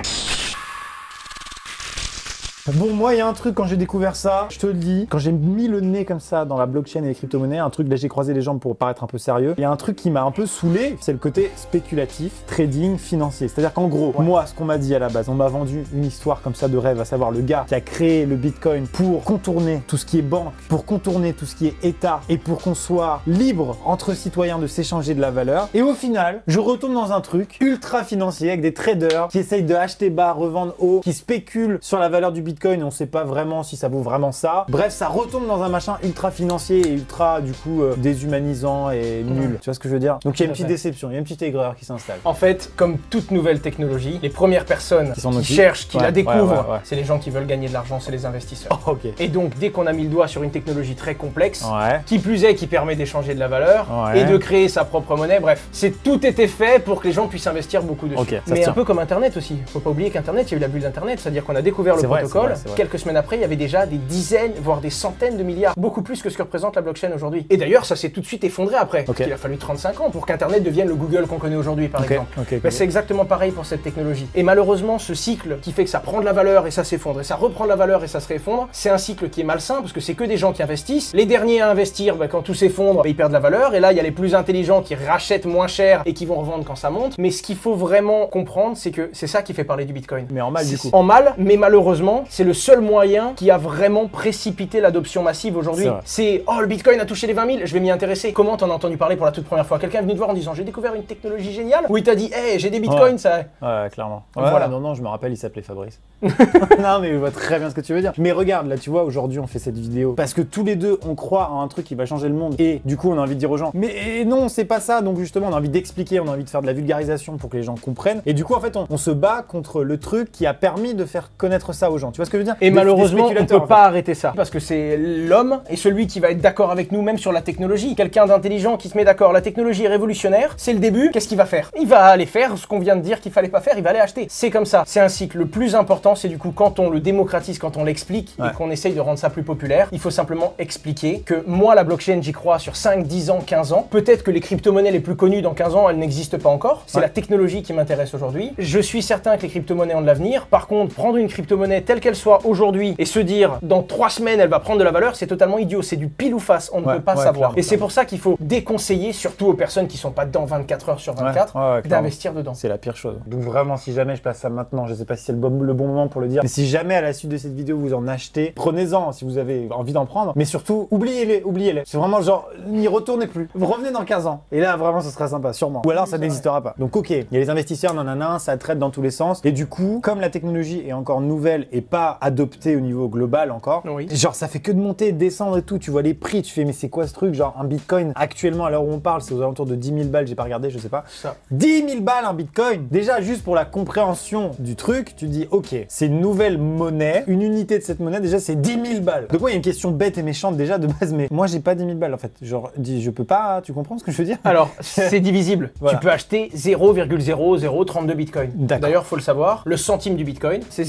Bon, moi, il y a un truc, quand j'ai découvert ça, je te le dis, quand j'ai mis le nez comme ça dans la blockchain et les crypto-monnaies, un truc, là, j'ai croisé les jambes pour paraître un peu sérieux. Il y a un truc qui m'a un peu saoulé, c'est le côté spéculatif, trading, financier. C'est-à-dire qu'en gros, moi, ce qu'on m'a dit à la base, on m'a vendu une histoire comme ça de rêve, à savoir le gars qui a créé le bitcoin pour contourner tout ce qui est banque, pour contourner tout ce qui est État et pour qu'on soit libre entre citoyens de s'échanger de la valeur. Et au final, je retombe dans un truc ultra financier avec des traders qui essayent de acheter bas, revendre haut, qui spéculent sur la valeur du bitcoin et on sait pas vraiment si ça vaut vraiment ça. Bref, ça retombe dans un machin ultra financier et ultra du coup euh, déshumanisant et nul. Tu vois ce que je veux dire? Donc il y a une petite déception, il y a une petite aigreur qui s'installe. En fait, comme toute nouvelle technologie, les premières personnes Qui cherchent, qui Ouais, la découvrent, ouais, ouais. c'est les gens qui veulent gagner de l'argent, c'est les investisseurs. Oh. Et donc, dès qu'on a mis le doigt sur une technologie très complexe, qui plus est, qui permet d'échanger de la valeur et de créer sa propre monnaie. Bref, c'est tout était fait pour que les gens puissent investir beaucoup dessus. Ok, ça se Mais un peu comme Internet aussi. Faut pas oublier qu'Internet, il y a eu la bulle d'Internet, c'est-à-dire qu'on a découvert le protocole. Quelques semaines après, il y avait déjà des dizaines, voire des centaines de milliards, beaucoup plus que ce que représente la blockchain aujourd'hui. Et d'ailleurs, ça s'est tout de suite effondré après. Il a fallu 35 ans pour qu'Internet devienne le Google qu'on connaît aujourd'hui, par exemple. Bah, c'est exactement pareil pour cette technologie. Et malheureusement, ce cycle qui fait que ça prend de la valeur et ça s'effondre, et ça reprend de la valeur et ça se réeffondre, c'est un cycle qui est malsain parce que c'est que des gens qui investissent. Les derniers à investir, bah, quand tout s'effondre, bah, ils perdent de la valeur. Et là, il y a les plus intelligents qui rachètent moins cher et qui vont revendre quand ça monte. Mais ce qu'il faut vraiment comprendre, c'est que c'est ça qui fait parler du Bitcoin. Mais en mal du coup. En mal, mais malheureusement, c'est le seul moyen qui a vraiment précipité l'adoption massive aujourd'hui. C'est oh le Bitcoin a touché les 20 000, je vais m'y intéresser. Comment t'en as entendu parler pour la toute première fois? Quelqu'un est venu te voir en disant j'ai découvert une technologie géniale? Ou il t'a dit hey j'ai des Bitcoins Ouais. ça Ouais, clairement. Donc Ouais, voilà. Non, non, je me rappelle, il s'appelait Fabrice. non, mais je vois très bien ce que tu veux dire. Mais regarde, là, tu vois, aujourd'hui, on fait cette vidéo parce que tous les deux, on croit en un truc qui va changer le monde. Et du coup, on a envie de dire aux gens, mais non, c'est pas ça. Donc, justement, on a envie d'expliquer, on a envie de faire de la vulgarisation pour que les gens comprennent. Et du coup, en fait, on, on se bat contre le truc qui a permis de faire connaître ça aux gens. Tu vois ce que je veux dire? Et Des- malheureusement, des on spéculateurs, peut en pas arrêter ça. Parce que c'est l'homme et celui qui va être d'accord avec nous, même sur la technologie. Quelqu'un d'intelligent qui se met d'accord, la technologie est révolutionnaire, c'est le début, qu'est-ce qu'il va faire? Il va aller faire ce qu'on vient de dire qu'il fallait pas faire, il va aller acheter. C'est comme ça. C'est un cycle. Le plus important, c'est du coup quand on le démocratise, quand on l'explique Ouais. et qu'on essaye de rendre ça plus populaire, il faut simplement expliquer que moi, la blockchain, j'y crois sur 5, 10 ans, 15 ans. Peut-être que les crypto-monnaies les plus connues dans 15 ans, elles n'existent pas encore. C'est Ouais. la technologie qui m'intéresse aujourd'hui. Je suis certain que les crypto-monnaies ont de l'avenir. Par contre, prendre une crypto-monnaie telle qu'elle soit aujourd'hui et se dire dans 3 semaines elle va prendre de la valeur, c'est totalement idiot. C'est du pile ou face. On ne Ouais, peut pas ouais, savoir. clairement, et c'est pour ça qu'il faut déconseiller, surtout aux personnes qui sont pas dedans 24 heures sur 24, Ouais, ouais, ouais, clairement. d'investir dedans. C'est la pire chose. Donc vraiment, si jamais je passe ça maintenant, je sais pas si c'est le bon, le bon moment pour le dire, mais si jamais à la suite de cette vidéo vous en achetez, prenez-en si vous avez envie d'en prendre, mais surtout oubliez-les, oubliez-les. C'est vraiment genre, n'y retournez plus. Vous revenez dans 15 ans. Et là, vraiment, ce sera sympa, sûrement. Ou alors, ça n'existera pas. Donc ok, il y a les investisseurs, nanana, ça traite dans tous les sens. Et du coup, comme la technologie est encore nouvelle et pas adoptée au niveau global encore, Oui. genre ça fait que de monter, descendre et tout. Tu vois les prix, tu fais mais c'est quoi ce truc? Genre un bitcoin actuellement à l'heure où on parle, c'est aux alentours de 10 000 balles, j'ai pas regardé, je sais pas. Ça. 10 000 balles un bitcoin? Déjà, juste pour la compréhension du truc, tu dis, ok, c'est une nouvelle monnaie, une unité de cette monnaie, déjà, c'est 10 000 balles. Donc, moi, il y a une question bête et méchante déjà de base, mais moi, j'ai pas 10 000 balles en fait. Genre, dis, je peux pas, tu comprends ce que je veux dire? Alors, c'est divisible. Voilà. Tu peux acheter 0,0032 bitcoin. D'ailleurs, faut le savoir, le centime du bitcoin, c'est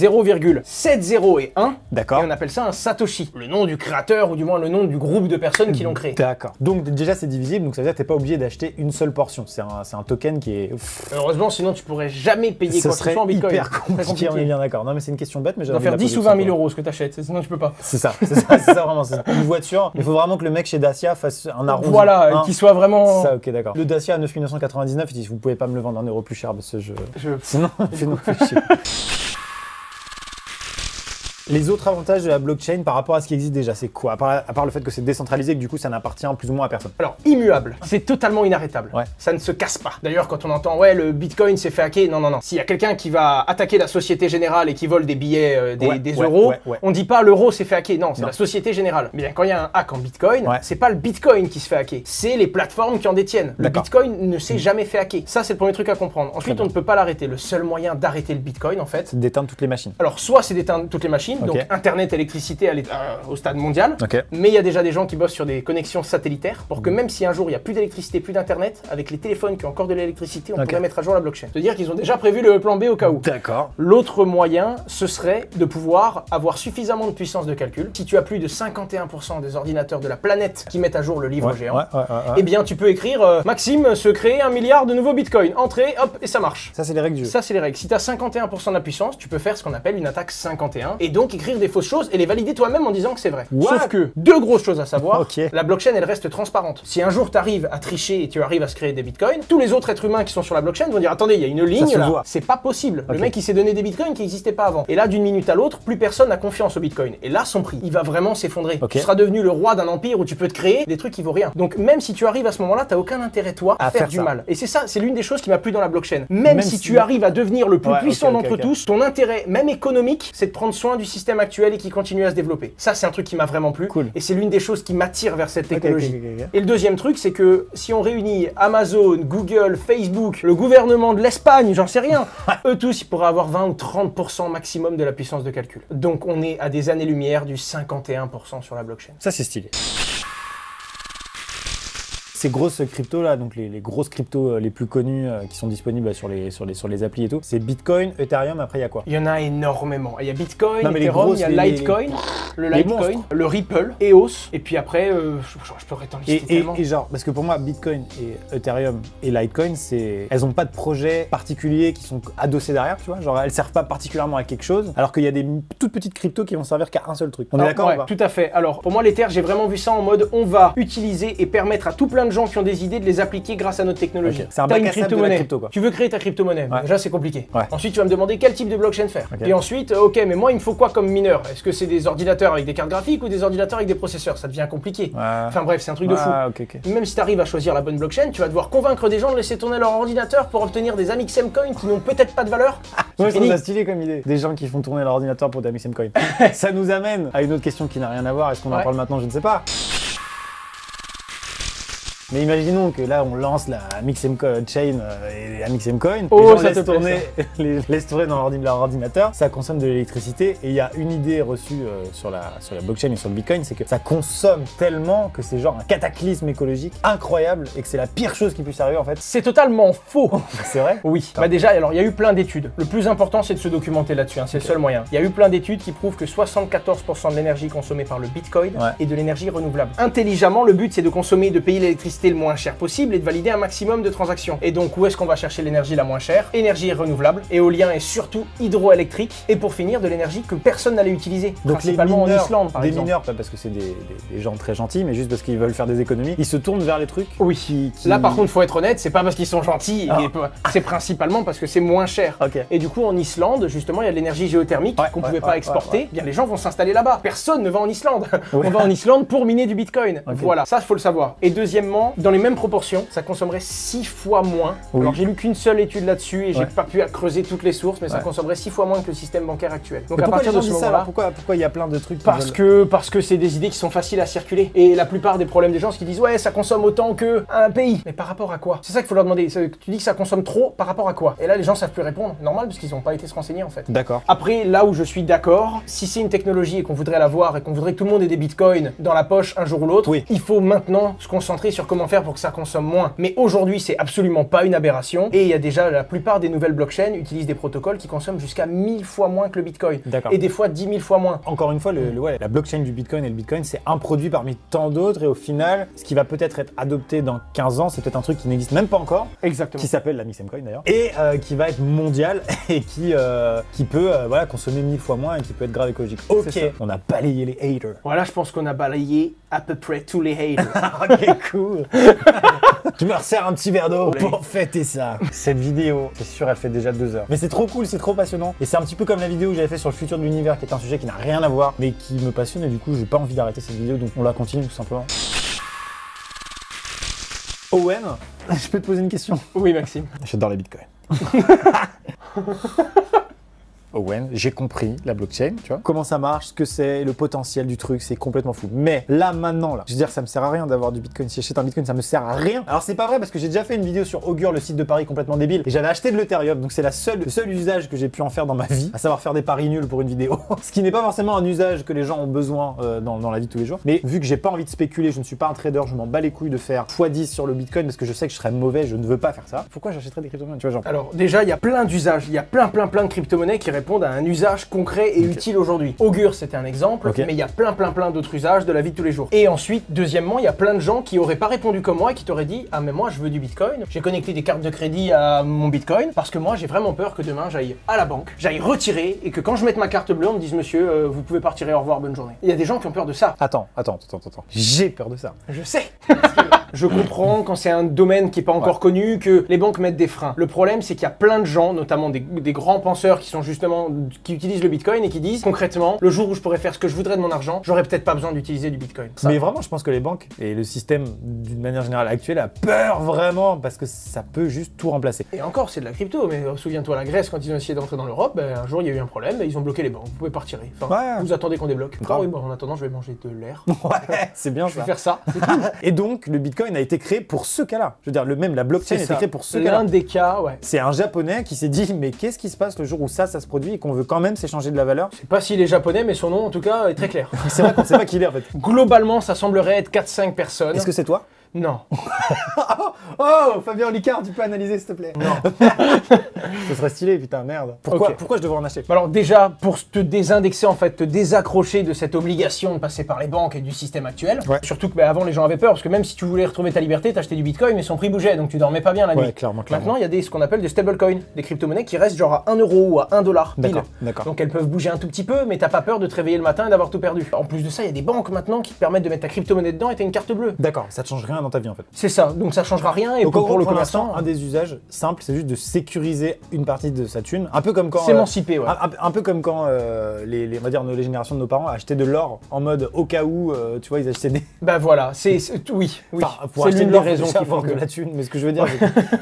0,70 et 1. D'accord. Et on appelle ça un Satoshi. Le nom du créateur, ou du moins le nom du groupe de personnes qui l'ont créé. D'accord. Donc, déjà, c'est divisible, donc ça veut dire que t'es pas obligé d'acheter une seule portion. C'est un, c'est un token qui est. Heureusement, sinon tu pourrais jamais payer ce quoi que ce soit en bitcoin. hyper compliqué, on est bien d'accord. Non, mais c'est une question bête, mais de faire la 10 poser ou tout 20 000 simplement. euros ce que t'achètes, sinon tu peux pas. C'est ça, c'est ça, c'est ça vraiment. C'est une voiture. Il faut vraiment que le mec chez Dacia fasse un arrondi. Voilà, hein. qui soit vraiment. Ça, ok, d'accord. Le Dacia à 9999, il dit vous pouvez pas me le vendre un euro plus cher parce que je. Je- Sinon, chier. Les autres avantages de la blockchain par rapport à ce qui existe déjà, c'est quoi? À part, à part le fait que c'est décentralisé et que du coup ça n'appartient plus ou moins à personne. Alors, immuable, c'est totalement inarrêtable. Ouais. Ça ne se casse pas. D'ailleurs, quand on entend ouais, le bitcoin s'est fait hacker, non, non, non. S'il y a quelqu'un qui va attaquer la Société Générale et qui vole des billets, euh, des, Ouais, des ouais, euros, on dit pas l'euro s'est fait hacker. Non, c'est la Société Générale. Mais bien, quand il y a un hack en bitcoin, c'est pas le bitcoin qui se fait hacker, c'est les plateformes qui en détiennent. Le bitcoin ne s'est jamais fait hacker. Ça, c'est le premier truc à comprendre. Ensuite, on ne peut pas l'arrêter. Le seul moyen d'arrêter le bitcoin, en fait, C'est d'éteindre toutes les machines. alors soit c'est d'éteindre toutes les machines, Donc Internet, électricité à euh, au stade mondial, mais il y a déjà des gens qui bossent sur des connexions satellitaires pour que même si un jour il n'y a plus d'électricité, plus d'internet, avec les téléphones qui ont encore de l'électricité, on Ok. pourrait mettre à jour la blockchain. C'est-à-dire qu'ils ont déjà prévu le plan B au cas où. D'accord. L'autre moyen, ce serait de pouvoir avoir suffisamment de puissance de calcul. Si tu as plus de 51% des ordinateurs de la planète qui mettent à jour le livre Ouais, géant, ouais, ouais, eh bien tu peux écrire euh, Maxime se crée un milliard de nouveaux bitcoins. Entrez, hop, et ça marche. Ça, c'est les règles du jeu. Ça, c'est les règles. Si tu as 51% de la puissance, tu peux faire ce qu'on appelle une attaque 51 et donc écrire des fausses choses et les valider toi-même en disant que c'est vrai. What? Sauf que, deux grosses choses à savoir, la blockchain, elle reste transparente. Si un jour tu arrives à tricher et tu arrives à se créer des bitcoins, tous les autres êtres humains qui sont sur la blockchain vont dire attendez, il y a une ligne là. C'est pas possible. Le mec, il s'est donné des bitcoins qui n'existaient pas avant. Et là, d'une minute à l'autre, plus personne n'a confiance au bitcoin. Et là, son prix, il va vraiment s'effondrer. Tu seras devenu le roi d'un empire où tu peux te créer des trucs qui vaut rien. Donc, même si tu arrives à ce moment-là, t'as aucun intérêt, toi, à, À faire, faire du ça. mal. Et c'est ça, c'est l'une des choses qui m'a plu dans la blockchain. Même, Même si, si- tu arrives à devenir le plus Ouais, puissant d'entre tous, ton intérêt, même économique, c'est de prendre soin du système actuel et qui continue à se développer. Ça, c'est un truc qui m'a vraiment plu. Cool. Et c'est l'une des choses qui m'attire vers cette technologie. Et le deuxième truc, c'est que si on réunit Amazon, Google, Facebook, le gouvernement de l'Espagne, j'en sais rien, eux tous, ils pourraient avoir 20 ou 30% maximum de la puissance de calcul. Donc on est à des années-lumière du 51% sur la blockchain. Ça, c'est stylé. Ces grosses cryptos là, donc les, les grosses cryptos euh, les plus connues euh, qui sont disponibles sur les, sur les, sur les applis et tout, c'est Bitcoin, Ethereum, après il y a quoi? Il y en a énormément. Il y a Bitcoin, Non, Ethereum, il y a Litecoin, le Litecoin, le Ripple, EOS, et puis après, euh, je, je- je pourrais t'en lister et, et, tellement. et genre, parce que pour moi, Bitcoin et Ethereum et Litecoin, c'est, elles ont pas de projet particulier qui sont adossés derrière, tu vois. Genre, elles servent pas particulièrement à quelque chose, alors qu'il y a des toutes petites cryptos qui vont servir qu'à un seul truc. On est Ah, d'accord ouais, Tout à fait. Alors, pour moi, l'Ether, j'ai vraiment vu ça en mode on va utiliser et permettre à tout plein de gens qui ont des idées de les appliquer grâce à notre technologie. C'est un bac une à sable de la crypto-monnaie. crypto, quoi. Tu veux créer ta crypto-monnaie. Ouais. Déjà, c'est compliqué. Ouais. Ensuite, tu vas me demander quel type de blockchain faire. Et ensuite, euh, ok, mais moi, il me faut quoi comme mineur? Est-ce que c'est des ordinateurs avec des cartes graphiques ou des ordinateurs avec des processeurs? Ça devient compliqué. Ouais. Enfin bref, c'est un truc de fou. Même si tu arrives à choisir la bonne blockchain, tu vas devoir convaincre des gens de laisser tourner leur ordinateur pour obtenir des Amixem coins qui n'ont peut-être pas de valeur. C'est Ouais, ça stylé comme idée. Des gens qui font tourner leur ordinateur pour des Mixem Coin. ça nous amène à une autre question qui n'a rien à voir. Est-ce qu'on en parle maintenant? Je ne sais pas. Mais imaginons que là on lance la Mixem Chain euh, et la Mixem Coin. Oh, les gens ça laissent tourner, les, tourner dans leur, ordi- leur ordinateur, ça consomme de l'électricité et il y a une idée reçue euh, sur, la, sur la blockchain et sur le Bitcoin, c'est que ça consomme tellement que c'est genre un cataclysme écologique incroyable et que c'est la pire chose qui puisse arriver en fait. C'est totalement faux. C'est vrai? Oui. Bah déjà, alors il y a eu plein d'études. Le plus important, c'est de se documenter là-dessus. hein, C'est le seul moyen. Il y a eu plein d'études qui prouvent que 74% de l'énergie consommée par le Bitcoin Ouais. est de l'énergie renouvelable. Intelligemment, le but, c'est de consommer, de payer l'électricité le moins cher possible et de valider un maximum de transactions. Et donc, où est-ce qu'on va chercher l'énergie la moins chère? Énergie renouvelable, éolien et surtout hydroélectrique. Et pour finir, de l'énergie que personne n'allait utiliser. Donc les principalement mineurs, en Islande, par des exemple. mineurs, pas parce que c'est des, des- des gens très gentils, mais juste parce qu'ils veulent faire des économies, ils se tournent vers les trucs. Oui. qui, qui- Là, par contre, faut être honnête, c'est pas parce qu'ils sont gentils, pas- c'est principalement parce que c'est moins cher. Ok. Et du coup, en Islande, justement, il y a de l'énergie géothermique Ouais, qu'on ouais, pouvait ouais, pas exporter. Bien, les gens vont s'installer là-bas. Personne ne va en Islande. On va en Islande pour miner du Bitcoin. Ok. Voilà, ça, faut le savoir. Et deuxièmement, dans les mêmes proportions, ça consommerait 6 fois moins. Oui. Alors, j'ai lu qu'une seule étude là-dessus et j'ai Ouais. pas pu creuser toutes les sources, mais ça consommerait 6 fois moins que le système bancaire actuel. Donc, Mais à partir de ce moment-là. pourquoi, pourquoi il y a plein de trucs Parce veulent- que parce que c'est des idées qui sont faciles à circuler et la plupart des problèmes des gens c'est qu'ils disent ouais ça consomme autant que un pays mais par rapport à quoi? C'est ça qu'il faut leur demander tu dis que ça consomme trop par rapport à quoi? Et là les gens savent plus répondre normal parce qu'ils n'ont pas été se renseigner en fait D'accord. après, là où je suis d'accord, si c'est une technologie et qu'on voudrait la voir et qu'on voudrait que tout le monde ait des bitcoins dans la poche un jour ou l'autre, Oui. il faut maintenant se concentrer sur comment faire pour que ça consomme moins. Mais aujourd'hui, c'est absolument pas une aberration et il y a déjà la plupart des nouvelles blockchains utilisent des protocoles qui consomment jusqu'à 1000 fois moins que le bitcoin D'accord. et des fois 10 000 fois moins. Encore une fois, le, le- ouais, la blockchain du Bitcoin et le Bitcoin, c'est un produit parmi tant d'autres. Et au final, ce qui va peut-être être adopté dans 15 ans, c'est peut-être un truc qui n'existe même pas encore, Exactement. qui s'appelle la Mixem Coin d'ailleurs, et euh, qui va être mondial et qui, euh, qui peut euh, voilà, consommer mille fois moins et qui peut être grave écologique. Ok, on a balayé les haters. Voilà, je pense qu'on a balayé à peu près tous les haters. ok, cool. tu me resserres un petit verre d'eau pour fêter ça. Cette vidéo, c'est sûr, elle fait déjà deux heures. Mais c'est trop cool, c'est trop passionnant. Et c'est un petit peu comme la vidéo que j'avais fait sur le futur de l'univers, qui est un sujet qui n'a rien à voir, mais qui me passionne. Et du coup, j'ai pas envie d'arrêter cette vidéo, donc on la continue tout simplement. Owen, je peux te poser une question? Oui, Maxime. J'adore les bitcoins. Owen, j'ai compris la blockchain, tu vois. Comment ça marche, ce que c'est, le potentiel du truc, c'est complètement fou. Mais là, maintenant, là, je veux dire, ça me sert à rien d'avoir du bitcoin. Si j'achète un bitcoin, ça me sert à rien. Alors, c'est pas vrai parce que j'ai déjà fait une vidéo sur Augur, le site de Paris complètement débile, et j'avais acheté de l'Ethereum. Donc, c'est la seule, le seul usage que j'ai pu en faire dans ma vie, à savoir faire des paris nuls pour une vidéo. ce qui n'est pas forcément un usage que les gens ont besoin euh, dans, dans la vie de tous les jours. Mais vu que j'ai pas envie de spéculer, je ne suis pas un trader, je m'en bats les couilles de faire x10 sur le bitcoin parce que je sais que je serais mauvais, je ne veux pas faire ça. Pourquoi j'achèterais des crypto-monnaies Tu vois, genre? Alors déjà, il y a plein d'usages, il y a plein plein plein de crypto-monnaies qui répondent à un usage concret et utile aujourd'hui. Augure, c'était un exemple, mais il y a plein plein plein d'autres usages de la vie de tous les jours. Et ensuite, deuxièmement, il y a plein de gens qui auraient pas répondu comme moi et qui t'auraient dit "Ah mais moi je veux du Bitcoin, j'ai connecté des cartes de crédit à mon Bitcoin parce que moi j'ai vraiment peur que demain j'aille à la banque, j'aille retirer et que quand je mette ma carte bleue, on me dise monsieur, euh, vous pouvez pas retirer, au revoir, bonne journée." Il y a des gens qui ont peur de ça. Attends, attends, attends, attends. J'ai peur de ça. Je sais. Je comprends quand c'est un domaine qui est pas encore connu que les banques mettent des freins. Le problème, c'est qu'il y a plein de gens, notamment des, des grands penseurs qui sont justement qui utilisent le Bitcoin et qui disent concrètement, le jour où je pourrais faire ce que je voudrais de mon argent, j'aurais peut-être pas besoin d'utiliser du Bitcoin. Ça. Mais vraiment, je pense que les banques et le système d'une manière générale actuelle a peur vraiment parce que ça peut juste tout remplacer. Et encore, c'est de la crypto, mais euh, souviens-toi, la Grèce, quand ils ont essayé d'entrer dans l'Europe, ben, un jour il y a eu un problème, ben, ils ont bloqué les banques. Vous pouvez pas retirer. Enfin, Ouais. vous attendez qu'on débloque. Ah oui, bon, en attendant, je vais manger de l'air. Ouais, c'est bien Je vais faire ça. Et donc, le Bitcoin a été créé pour ce cas-là. Je veux dire, le même, la blockchain a C'est été créée pour ce L'un cas-là. des cas, ouais. C'est un japonais qui s'est dit, mais qu'est-ce qui se passe le jour où ça, ça se produit et qu'on veut quand même s'échanger de la valeur? Je sais pas s'il est japonais, mais son nom en tout cas est très clair. C'est vrai qu'on sait pas qui il est en fait. Globalement, ça semblerait être 4-5 personnes. Est-ce que c'est toi? Non. Oh, Fabien Licard, tu peux analyser s'il te plaît Non. Ce serait stylé, putain, merde. Pourquoi, pourquoi je devrais en acheter Alors déjà, pour te désindexer en fait, te désaccrocher de cette obligation de passer par les banques et du système actuel, Ouais. surtout que bah, avant les gens avaient peur, parce que même si tu voulais retrouver ta liberté, t'achetais du bitcoin, mais son prix bougeait, donc tu dormais pas bien la nuit. Ouais, clairement, clairement. Maintenant, il y a des, ce qu'on appelle des stablecoins, des crypto-monnaies qui restent genre à 1 euro ou à 1 dollar. D'accord, d'accord. Donc elles peuvent bouger un tout petit peu, mais t'as pas peur de te réveiller le matin et d'avoir tout perdu. En plus de ça, il y a des banques maintenant qui te permettent de mettre ta crypto-monnaie dedans et t'as une carte bleue. D'accord, ça te change rien rien dans ta vie en fait. C'est ça, donc ça changera rien. Et Donc pour, le commerçant, un des usages simples, c'est juste de sécuriser une partie de sa thune. Un peu comme quand. euh, s'émanciper, ouais. un, peu comme quand euh, les, les- on va dire, les générations de nos parents achetaient de l'or en mode au cas où, euh, tu vois, ils achetaient des. Bah voilà, c'est oui, oui. Enfin, pour acheter de l'or, raisons qui font que. de la thune. Mais ce que je veux dire,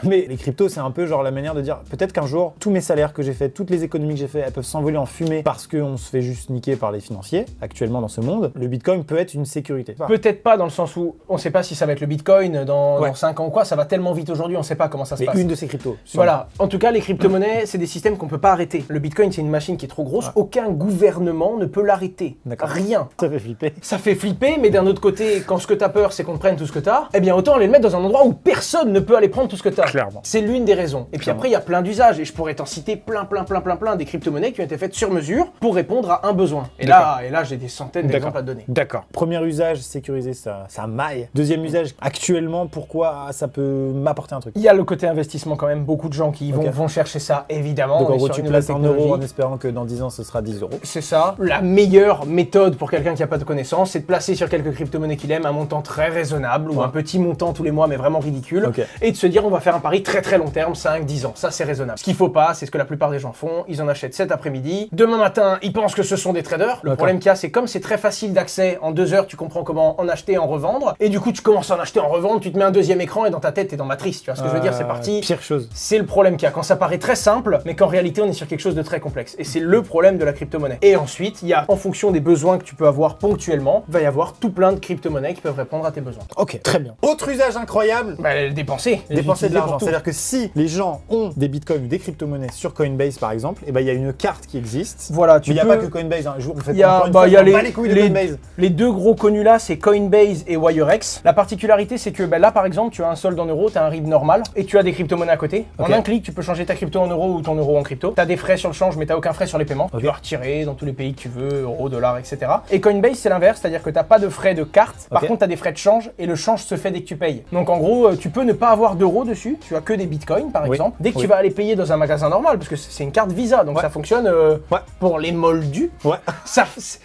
mais les cryptos, c'est un peu genre la manière de dire peut-être qu'un jour, tous mes salaires que j'ai fait, toutes les économies que j'ai fait, elles peuvent s'envoler en fumée parce qu'on se fait juste niquer par les financiers actuellement dans ce monde. Le Bitcoin peut être une sécurité. Peut-être pas dans le sens où on sait pas si ça va être le Bitcoin dans, Ouais. dans 5 ans ou quoi, ça va tellement vite aujourd'hui, on sait pas comment ça se Mais passe. une de ces cryptos. Voilà. En tout cas, les crypto-monnaies, c'est des systèmes qu'on peut pas arrêter. Le Bitcoin, c'est une machine qui est trop grosse. Aucun gouvernement ne peut l'arrêter. Rien. Ça fait flipper. Ça fait flipper, mais d'un autre côté, quand ce que t'as peur, c'est qu'on prenne tout ce que t'as, eh bien autant aller le mettre dans un endroit où personne ne peut aller prendre tout ce que t'as. Clairement. C'est l'une des raisons. Et puis Clairement. après, il y a plein d'usages, et je pourrais t'en citer plein, plein, plein, plein, plein des crypto-monnaies qui ont été faites sur mesure pour répondre à un besoin. Et là, et là, j'ai des centaines d'exemples à te donner. D'accord. Premier usage, sécuriser sa, sa maille. Deuxième usage, actuellement, pourquoi ça peut m'apporter un truc? Il y a le côté investissement quand même, beaucoup de gens qui vont, chercher ça, évidemment. Donc On en gros, tu places un euro technologie. en espérant que dans 10 ans, ce sera 10 euros. C'est ça. La meilleure méthode pour quelqu'un qui n'a pas de connaissances, c'est de placer sur quelques crypto-monnaies qu'il aime un montant très raisonnable ou un petit montant tous les mois, mais vraiment ridicule. Et de se dire, on va faire un pari très très long terme, 5, 10 ans. Ça, c'est raisonnable. Ce qu'il faut pas, c'est ce que la plupart des gens font. Ils en achètent cet après-midi. Demain matin, ils pensent que ce sont des traders. Le problème qu'il y a, c'est comme c'est très facile d'accès, en deux heures, tu comprends comment en acheter, en revendre. Et du coup, tu commences à en acheter, en revendre, tu te mets un deuxième écran et dans ta tête, t'es dans Matrice. Tu vois ce que je veux dire? C'est Euh, parti. Pire chose. C'est le problème qu'il y a quand ça paraît très simple, mais qu'en réalité on est sur quelque chose de très complexe. Et c'est le problème de la crypto-monnaie. Et ensuite, il y a, en fonction des besoins que tu peux avoir ponctuellement, il va y avoir tout plein de crypto-monnaies qui peuvent répondre à tes besoins. Ok, très bien. Autre usage incroyable Bah, dépenser. Dépenser de l'argent. C'est-à-dire que si les gens ont des bitcoins ou des crypto-monnaies sur Coinbase par exemple, et ben il y a une carte qui existe. Voilà, tu Mais il n'y a pas que Coinbase. Hein. Je- Il y a, bah, fois, il y a on les, de les deux gros connus là, c'est Coinbase et WireX. La particularité, c'est que bah, là, par exemple, tu as un solde en euros, tu as un RIB normal et tu as des crypto-monnaies à côté. En un clic, tu peux changer ta crypto en euros ou ton euro en crypto. Tu as des frais sur le change, mais tu aucun frais sur les paiements. Ok. Tu vas retirer dans tous les pays que tu veux, euros, dollars, etc. Et Coinbase, c'est l'inverse, c'est-à-dire que tu pas de frais de carte. Par contre, tu as des frais de change et le change se fait dès que tu payes. Donc en gros, euh, tu peux ne pas avoir d'euros dessus, tu as que des bitcoins par Oui. exemple. Dès que Oui. tu vas aller payer dans un magasin normal, parce que c'est une carte Visa, donc Ouais. ça fonctionne euh, Ouais. pour les moldus. Ouais. Ça,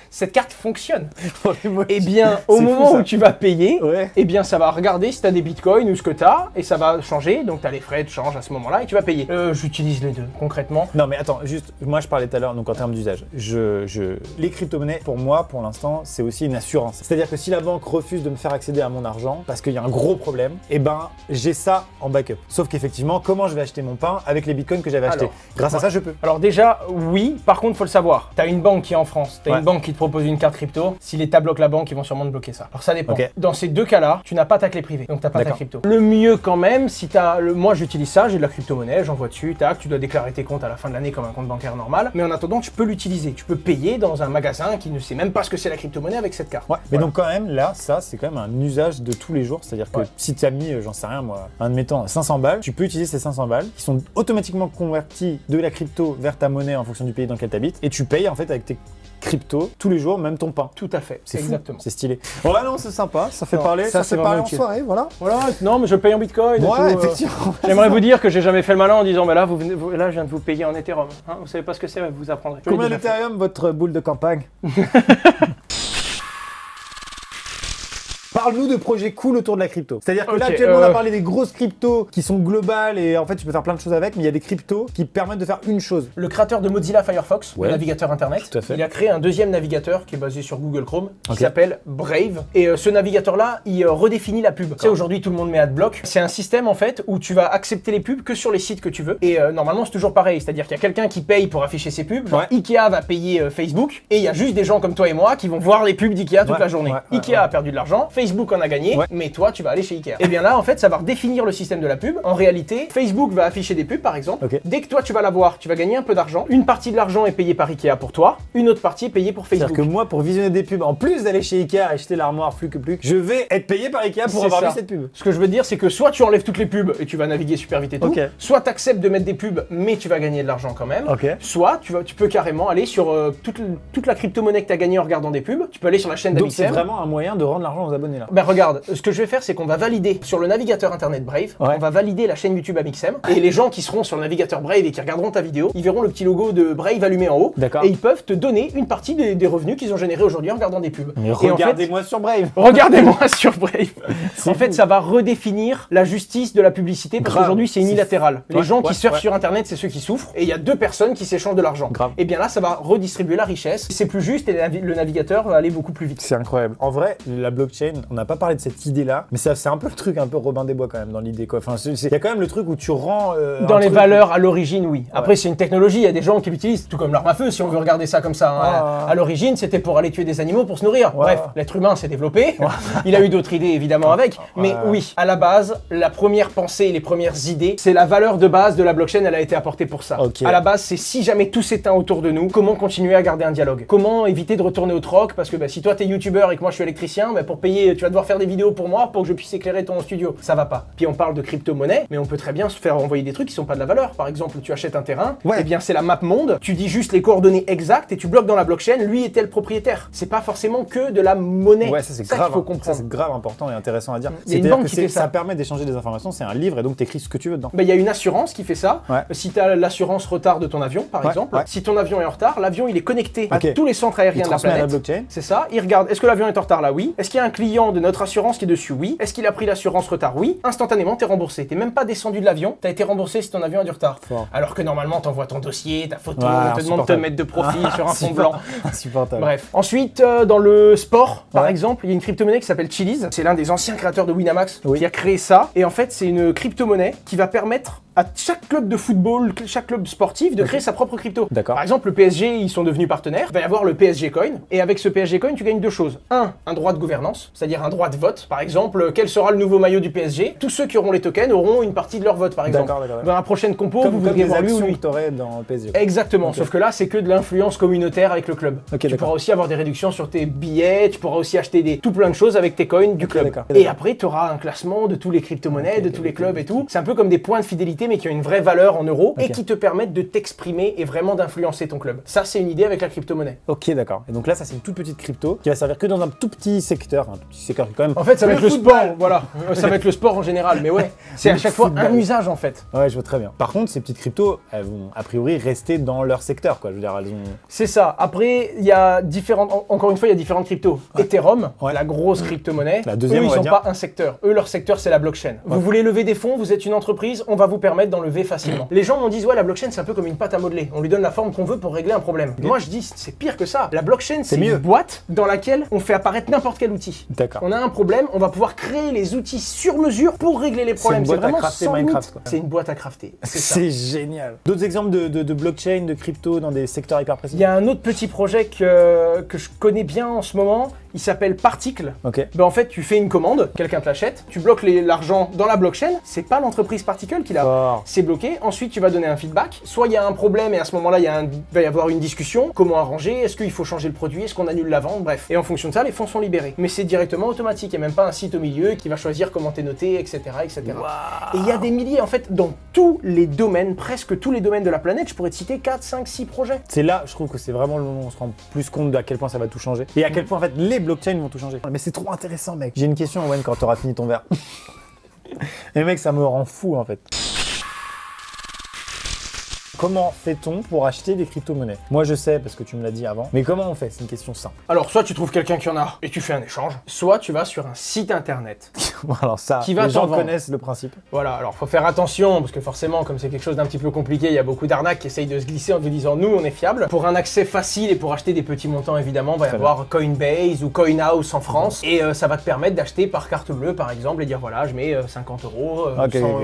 cette carte fonctionne. Mots. Eh bien, au fou, moment où tu vas payer, Ouais. eh bien, ça va regarder si tu as des bitcoins ou ce que tu as, et ça va changer. Donc, tu as les frais de change à ce moment-là, et tu vas payer. Euh, J'utilise les deux, concrètement. Non mais attends, juste, moi je parlais tout à l'heure, donc en termes d'usage, je, je, les crypto-monnaies, pour moi, pour l'instant, c'est aussi une assurance. C'est-à-dire que si la banque refuse de me faire accéder à mon argent, parce qu'il y a un gros problème, eh ben, j'ai ça en backup. Sauf qu'effectivement, comment je vais acheter mon pain avec les bitcoins que j'avais achetés? Grâce à ça, je peux. Alors déjà, oui, par contre, faut le savoir. Tu as une banque qui est en France, tu as Ouais. une banque qui te propose une carte crypto. Si l'État bloque la banque, ils vont sûrement te bloquer ça. Alors ça dépend. Dans ces deux cas-là, tu n'as pas ta clé privée, donc tu pas ta crypto. Le mieux quand même, si tu as... Moi, j'utilise ça, j'ai de la crypto-monnaie, j'envoie dessus, tac, tu dois déclarer tes comptes à la fin de l'année comme un compte bancaire normal. Mais en attendant, tu peux l'utiliser. Tu peux payer dans un magasin qui ne sait même pas ce que c'est la crypto-monnaie avec cette carte. Ouais. Mais donc quand même, là, ça, c'est quand même un usage de tous les jours. C'est-à-dire que Ouais. si tu as mis, euh, j'en sais rien moi, admettons 500 balles, tu peux utiliser ces 500 balles qui sont automatiquement convertis de la crypto vers ta monnaie en fonction du pays dans lequel tu habites. Et tu payes en fait avec tes cryptos tous les jours, même ton pain. Tout à fait, C'est exactement. C'est stylé. Ouais, non, c'est sympa. Ça fait Non, parler. ça, fait parler en utile. soirée, voilà. Voilà, non, mais je paye en bitcoin. euh. J'aimerais vous dire que j'ai jamais fait le malin en disant, mais là, vous venez, vous- là, je viens de vous payer en Ethereum. Hein, vous savez pas ce que c'est, vous apprendrez. Combien d'Ethereum votre boule de campagne? Parle-nous de projets cool autour de la crypto. C'est-à-dire que là, actuellement, on euh, a parlé des grosses cryptos qui sont globales et en fait, tu peux faire plein de choses avec, mais il y a des cryptos qui permettent de faire une chose. Le créateur de Mozilla Firefox, Ouais. le navigateur internet, Tout à fait. il a créé un deuxième navigateur qui est basé sur Google Chrome, qui s'appelle Brave. Et euh, ce navigateur-là, il euh, redéfinit la pub. Tu sais, aujourd'hui, tout le monde met AdBlock. C'est un système, en fait, où tu vas accepter les pubs que sur les sites que tu veux. Et euh, normalement, c'est toujours pareil. C'est-à-dire qu'il y a quelqu'un qui paye pour afficher ses pubs. Genre, Ouais. Ikea va payer euh, Facebook. Et il y a juste des gens comme toi et moi qui vont voir les pubs d'Ikea toute Ouais, la journée. ouais, ouais, Ikea ouais. a perdu de l'argent, Facebook en a gagné, Ouais. mais toi, tu vas aller chez Ikea. Et bien là, en fait, ça va redéfinir le système de la pub. En réalité, Facebook va afficher des pubs, par exemple. Dès que toi, tu vas l'avoir, tu vas gagner un peu d'argent. Une partie de l'argent est payée par Ikea pour toi, une autre partie est payée pour C'est-à-dire Facebook. que moi, pour visionner des pubs, en plus d'aller chez Ikea acheter l'armoire plus que plus, je vais être payé par Ikea pour avoir ça. vu cette pub. Ce que je veux dire, c'est que soit tu enlèves toutes les pubs et tu vas naviguer super vite et tout, soit tu acceptes de mettre des pubs, mais tu vas gagner de l'argent quand même. Soit tu, vas, tu peux carrément aller sur euh, toute, toute la crypto-monnaie que tu as gagnée en regardant des pubs. Tu peux aller sur la chaîne Donc c'est vraiment un moyen de rendre l'argent aux abonnés là. Ben regarde, ce que je vais faire, c'est qu'on va valider sur le navigateur internet Brave, Ouais. on va valider la chaîne YouTube Amixem, et les gens qui seront sur le navigateur Brave et qui regarderont ta vidéo, ils verront le petit logo de Brave allumé en haut, et ils peuvent te donner une partie des, des revenus qu'ils ont générés aujourd'hui en regardant des pubs. Mais Et en fait- regardez-moi sur Brave. Regardez-moi sur Brave. En fait, ça va redéfinir la justice de la publicité parce qu'aujourd'hui c'est unilatéral. Les Ouais, gens ouais, qui surfent sur Internet, c'est ceux qui souffrent, et il y a deux personnes qui s'échangent de l'argent. Et bien là, ça va redistribuer la richesse. C'est plus juste et le navigateur va aller beaucoup plus vite. C'est incroyable. En vrai, la blockchain, on n'a pas parlé de cette idée-là, mais c'est un peu le truc un peu Robin des Bois quand même dans l'idée quoi. Enfin, il y a quand même le truc où tu rends euh, Dans les truc- valeurs à l'origine, oui. Après, c'est une technologie, il y a des gens qui l'utilisent, tout comme l'arme à feu, si on veut regarder ça comme ça. hein. Ah. À l'origine, c'était pour aller tuer des animaux pour se nourrir. Ouais. Bref, l'être humain s'est développé. Il a eu d'autres idées, évidemment, avec. Mais oui, à la base, la première pensée et les premières idées, c'est la valeur de base de la blockchain, elle a été apportée pour ça. À la base, c'est si jamais tout s'éteint autour de nous, comment continuer à garder un dialogue? Comment éviter de retourner au troc? Parce que bah, si toi t'es youtubeur et que moi je suis électricien, bah, pour payer, tu vas devoir faire des vidéos pour moi pour que je puisse éclairer ton studio. Ça va pas. Puis on parle de crypto-monnaie, mais on peut très bien se faire envoyer des trucs qui sont pas de la valeur. Par exemple, tu achètes un terrain, Ouais. et bien c'est la map monde, tu dis juste les coordonnées exactes et tu bloques dans la blockchain, lui était le propriétaire. C'est pas forcément que de la monnaie. Ouais, ça c'est grave. faut. Ça comprendre. c'est grave important et intéressant à dire. Il C'est-à-dire que ça. ça permet d'échanger des informations, c'est un livre et donc t'écris ce que tu veux dedans. Bah, Il y a une assurance qui fait ça. Ouais. Si tu as l'assurance retard de ton avion, par Ouais, exemple, ouais. si ton avion est en retard, l'avion il est connecté à tous les centres Il aériens de la planète. C'est ça, il regarde, est-ce que l'avion est en retard? Là Oui. Est-ce qu'il y a un client de notre assurance qui est dessus Oui. Est-ce qu'il a pris l'assurance retard Oui. Instantanément, t'es remboursé. T'es même pas descendu de l'avion, t'as été remboursé si ton avion a du retard. Fort. Alors que normalement, t'envoies ton dossier, ta photo, on te demande de te mettre de profil sur un fond blanc. Insupportable. Bref. Ensuite, euh, dans le sport, par Ouais. exemple, il y a une crypto-monnaie qui s'appelle Chiliz. C'est l'un des anciens créateurs de Winamax Oui. qui a créé ça. Et en fait, c'est une crypto-monnaie qui va permettre à chaque club de football, chaque club sportif de créer sa propre crypto. D'accord. Par exemple, le PSG, ils sont devenus partenaires. Il va y avoir le PSG Coin. Et avec ce PSG Coin, tu gagnes deux choses. Un, un droit de gouvernance, c'est-à-dire un droit de vote. Par exemple, quel sera le nouveau maillot du PSG Tous ceux qui auront les tokens auront une partie de leur vote, par exemple. D'accord, d'accord, d'accord. Dans la prochaine compo, Comme, vous voudriez voir lui ou lui. dans le PSG. Exactement, sauf que là c'est que de l'influence communautaire avec le club. Tu pourras aussi avoir des réductions sur tes billets, tu pourras aussi acheter des, tout plein de choses avec tes coins du club. Et après tu auras un classement de tous les crypto-monnaies, de tous les clubs et tout. C'est un peu comme des points de fidélité mais qui ont une vraie valeur en euros et qui te permettent de t'exprimer et vraiment d'influencer ton club. Ça c'est une idée avec la crypto-monnaie. Ok, d'accord. Et donc là, ça c'est une toute petite crypto qui va servir que dans un tout petit secteur, un tout petit secteur quand même. En fait ça va être le football. sport, voilà. Ça va être le sport en général, mais ouais. C'est à chaque fois un usage en fait. Ouais, je vois très bien. Par contre, ces petites cryptos, elles vont a priori rester dans leur secteur, quoi. Je veux dire, elles ont. C'est ça. Après, il y a différentes. en- Encore une fois, il y a différentes cryptos. Ethereum, Ouais. la grosse crypto-monnaie. La deuxième, eux, ils n'ont pas un secteur. Eux, leur secteur, c'est la blockchain. Vous voulez lever des fonds, vous êtes une entreprise, on va vous permettre lever facilement. Les gens m'ont dit, ouais, la blockchain, c'est un peu comme une pâte à modeler. On lui donne la forme qu'on veut pour régler un problème. Moi, je dis, c'est pire que ça. La blockchain, c'est mieux. une boîte dans laquelle on fait apparaître n'importe quel outil. D'accord. On a un problème, on va pouvoir créer les outils sur mesure pour régler les problèmes. à vraiment sans Minecraft. C'est une boîte à crafter. C'est. C'est génial. D'autres exemples de, de, de blockchain, de crypto dans des secteurs hyper précis? Il y a un autre petit projet que, que je connais bien en ce moment, il s'appelle Particle. Ok. Ben en fait, tu fais une commande, quelqu'un te l'achète, tu bloques l'argent dans la blockchain, c'est pas l'entreprise Particle qui l'a. Fort. C'est bloqué, ensuite tu vas donner un feedback. Soit il y a un problème et à ce moment-là, il y a un- va y avoir une discussion. Comment arranger? Est-ce qu'il faut changer le produit? Est-ce qu'on annule la vente? Bref. Et en fonction de ça, les fonds sont libérés. Mais c'est directement automatique. Il n'y a même pas un site au milieu qui va choisir comment t'es noté, etc. etc. Et il y a des milliers, en fait, dans tous les domaines, presque tous les domaines de la planète, je pourrais te citer 4, 5, 6 projets. C'est là, je trouve que c'est vraiment le moment où on se rend plus compte de à quel point ça va tout changer. Et à quel point, en fait, les blockchains vont tout changer. Mais c'est trop intéressant, mec. J'ai une question, Owen, quand t'auras fini ton verre. Et mec, ça me rend fou, en fait. Comment fait-on pour acheter des crypto-monnaies Moi, je sais, parce que tu me l'as dit avant. Mais comment on fait? C'est une question simple. Alors, soit tu trouves quelqu'un qui en a et tu fais un échange, soit tu vas sur un site internet. Bon, alors ça, Qui va les gens vendre. connaissent le principe. Voilà, alors faut faire attention parce que forcément, comme c'est quelque chose d'un petit peu compliqué, il y a beaucoup d'arnaques qui essayent de se glisser en vous disant nous on est fiable. Pour un accès facile et pour acheter des petits montants, évidemment, va y avoir Coinbase ou Coinhouse en France et euh, ça va te permettre d'acheter par carte bleue par exemple et dire voilà, je mets euh, 50 euros, euh, Ok, 100 ok,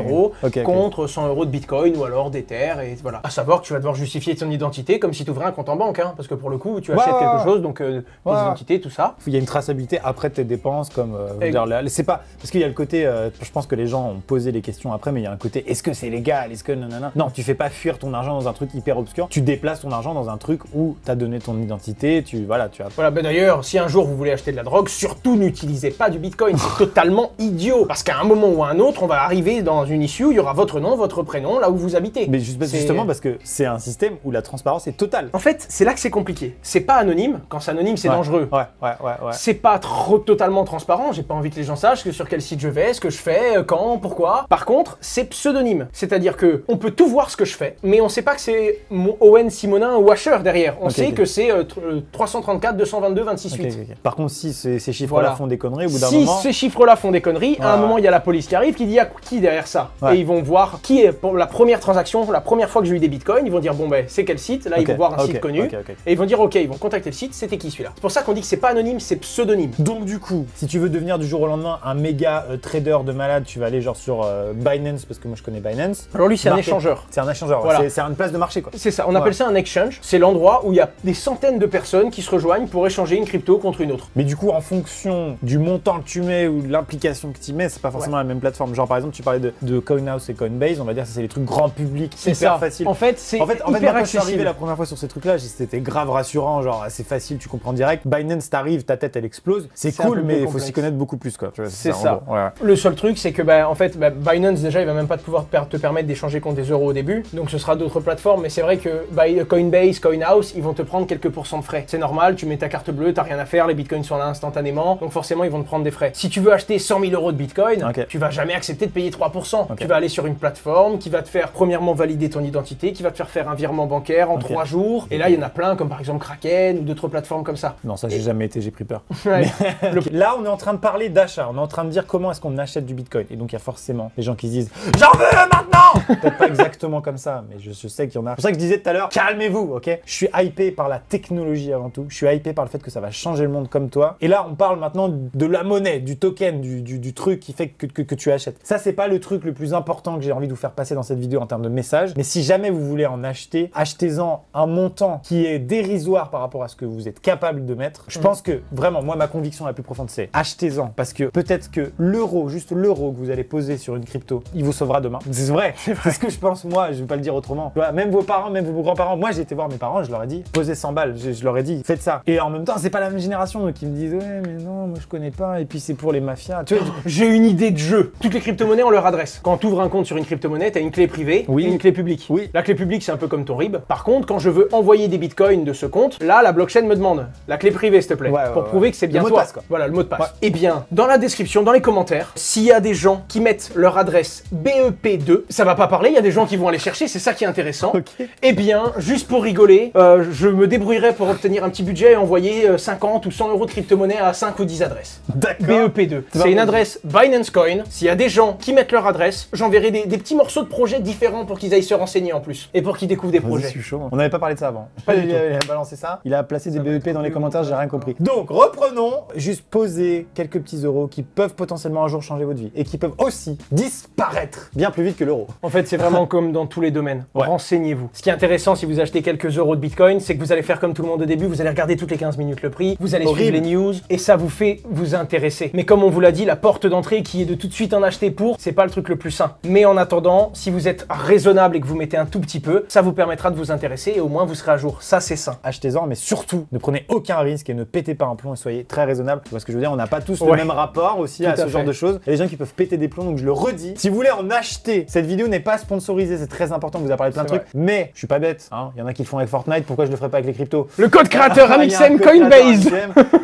ok. euros contre 100 euros de Bitcoin ou alors d'Ether et voilà. À savoir que tu vas devoir justifier ton identité comme si tu ouvrais un compte en banque, hein, parce que pour le coup, tu achètes ouais, quelque chose donc euh, tes Ouais. identités, tout ça. Il y a une traçabilité après tes dépenses, comme euh, c'est pas parce qu'il y a le côté. euh, je pense que les gens ont posé les questions après, mais il y a un côté. Est-ce que c'est légal Est-ce que nanana? Non, tu fais pas fuir ton argent dans un truc hyper obscur. Tu déplaces ton argent dans un truc où t'as donné ton identité. Tu voilà, tu as. Voilà, ben d'ailleurs, si un jour vous voulez acheter de la drogue, surtout n'utilisez pas du bitcoin, c'est totalement idiot. Parce qu'à un moment ou à un autre, on va arriver dans une issue, il y aura votre nom, votre prénom, là où vous habitez. Mais juste- justement, bah, parce que c'est un système où la transparence est totale. En fait, c'est là que c'est compliqué. C'est pas anonyme. Quand c'est anonyme, c'est Ouais. dangereux. Ouais, ouais, ouais, ouais. C'est pas trop totalement transparent, j'ai pas envie que les gens sachent que sur quel site je vais, ce que je fais, euh, quand, pourquoi. Par contre, c'est pseudonyme. C'est-à-dire que on peut tout voir ce que je fais, mais on sait pas que c'est Owen Simonin ou Washer derrière. On sait que c'est euh, tr- euh, 334, 222, 26, Ok, 8. ok, ok. Par contre, si ces, ces chiffres-là Voilà. font des conneries, au bout d'un Si moment. ces chiffres-là font des conneries, à un moment il y a la police qui arrive qui dit a qui derrière ça Ouais. Et ils vont voir qui est pour la première transaction, la première fois que j'ai des bitcoins, ils vont dire bon ben c'est quel site? Là ils vont voir un site connu et ils vont dire ok, ils vont contacter le site, c'était qui celui-là? C'est pour ça qu'on dit que c'est pas anonyme, c'est pseudonyme. Donc du coup, si tu veux devenir du jour au lendemain un méga euh, trader de malade, tu vas aller genre sur euh, Binance parce que moi je connais Binance. Alors lui c'est un échangeur. C'est un échangeur, Voilà. c'est- c'est une place de marché quoi. C'est ça, on appelle ça un exchange. C'est l'endroit où il y a des centaines de personnes qui se rejoignent pour échanger une crypto contre une autre. Mais du coup, en fonction du montant que tu mets ou de l'implication que tu mets, c'est pas forcément la même plateforme. Genre par exemple, tu parlais de, de CoinHouse et Coinbase, on va dire que c'est les trucs grand public, C'est hyper ça. facile. En fait, c'est En fait, en fait, hyper moi, quand je suis arrivé accessible. la première fois sur ces trucs-là, c'était grave rassurant, genre c'est facile, tu comprends direct. Binance t'arrive, ta tête elle explose. C'est cool, mais il faut s'y connaître beaucoup plus quoi. C'est ça. gros, ouais. Le seul truc, c'est que bah, en fait, bah, Binance déjà, il va même pas te pouvoir te permettre d'échanger contre des euros au début. Donc ce sera d'autres plateformes. Mais c'est vrai que bah, Coinbase, Coinhouse, ils vont te prendre quelques pourcents de frais. C'est normal. Tu mets ta carte bleue, t'as rien à faire. Les bitcoins sont là instantanément. Donc forcément, ils vont te prendre des frais. Si tu veux acheter 100 000 euros de bitcoin, Ok. tu vas jamais accepter de payer 3%. Ok. Tu vas aller sur une plateforme qui va te faire premièrement valider ton identité, qui va te faire faire un virement bancaire en Ok. 3 jours. Et là, il y en a plein, comme par exemple Kraken ou d'autres plateformes comme ça. Non, ça j'ai jamais été, j'ai pris peur. Ouais. Là, on est en train de parler d'achat. On est en train de dire comment est-ce qu'on achète du Bitcoin. Et donc, il y a forcément des gens qui se disent J'en veux maintenant Peut-être pas exactement comme ça, mais je, je sais qu'il y en a. C'est pour ça que je disais tout à l'heure Calmez-vous, ok? Je suis hypé par la technologie avant tout. Je suis hypé par le fait que ça va changer le monde comme toi. Et là, on parle maintenant de la monnaie, du token, du, du- du truc qui fait que, que- que tu achètes. Ça, c'est pas le truc le plus important que j'ai envie de vous faire passer dans cette vidéo en termes de message. Mais si jamais vous voulez en acheter, achetez-en un montant qui est dérisoire par rapport à ce que vous êtes capable de mettre. Je pense que vraiment, moi, ma conviction la plus profonde, c'est achetez-en. Parce que peut-être que l'euro, juste l'euro que vous allez poser sur une crypto, il vous sauvera demain. C'est vrai, c'est ce que je pense, moi, je vais pas le dire autrement. Vois, même vos parents, même vos grands-parents, moi, j'ai été voir mes parents, je leur ai dit, posez 100 balles. Je, je leur ai dit, faites ça. Et en même temps, c'est pas la même génération eux, qui me disent, ouais, mais non, moi, je connais pas. Et puis, c'est pour les mafias. Tu vois, J'ai une idée de jeu. Toutes les crypto-monnaies ont leur adresse. Quand tu ouvres un compte sur une crypto-monnaie, tu as une clé privée Oui. et une clé publique. Oui. La clé publique, c'est un peu comme ton RIB. Par contre, quand je veux envoyer des bitcoins de ce compte, là, la blockchain me demande la clé privée, s'il te plaît, Ouais, ouais, pour ouais. prouver que c'est Le bien mot de toi. passe, quoi. Voilà, le mot de passe. Eh bien, dans la description, dans les commentaires, s'il y a des gens qui mettent leur adresse BEP2, ça va pas parler, il y a des gens qui vont aller chercher, c'est ça qui est intéressant. Ok. Eh bien, juste pour rigoler, euh, je me débrouillerai pour obtenir un petit budget et envoyer euh, 50 ou 100 euros de crypto-monnaie à 5 ou 10 adresses. D'accord. BEP2. C'est une adresse Binance Coin. S'il y a des gens qui mettent leur adresse, j'enverrai des, des petits morceaux de projets différents pour qu'ils aillent se renseigner en plus. Et pour qu'ils découvrent des projets. je suis chaud. On n'avait pas parlé de ça avant. Pas du il, tout. a, il a balancé ça. Il a placé des BEP dans les commentaires, j'ai rien compris. Donc, reprenons. Juste poser quelques petits euros qui peuvent potentiellement un jour changer votre vie et qui peuvent aussi disparaître bien plus vite que l'euro. En fait, c'est vraiment comme dans tous les domaines. Ouais. Renseignez-vous. Ce qui est intéressant si vous achetez quelques euros de Bitcoin, c'est que vous allez faire comme tout le monde au début, vous allez regarder toutes les 15 minutes le prix, vous allez Horrible. suivre les news, et ça vous fait vous intéresser. Mais comme on vous l'a dit, la porte d'entrée qui est de tout de suite en acheter pour, c'est pas le truc le plus sain. Mais en attendant, si vous êtes raisonnable et que vous mettez un tout petit peu, ça vous permettra de vous intéresser et au moins vous serez à jour. Ça, c'est sain. Achetez-en, mais surtout, ne prenez aucun risque et ne pétez pas un plomb et soyez très raisonnable. Tu vois ce que je veux dire? On n'a pas tous le même rapport aussi Tout à à ce genre de choses. Il y a des gens qui peuvent péter des plombs, donc je le redis. Si vous voulez en acheter, cette vidéo n'est pas sponsorisée, c'est très important, vous a parlé de plein de trucs. Mais je suis pas bête, hein. il y en a qui le font avec Fortnite, pourquoi je le ferais pas avec les cryptos? Le code créateur Ah, Amixem Coinbase.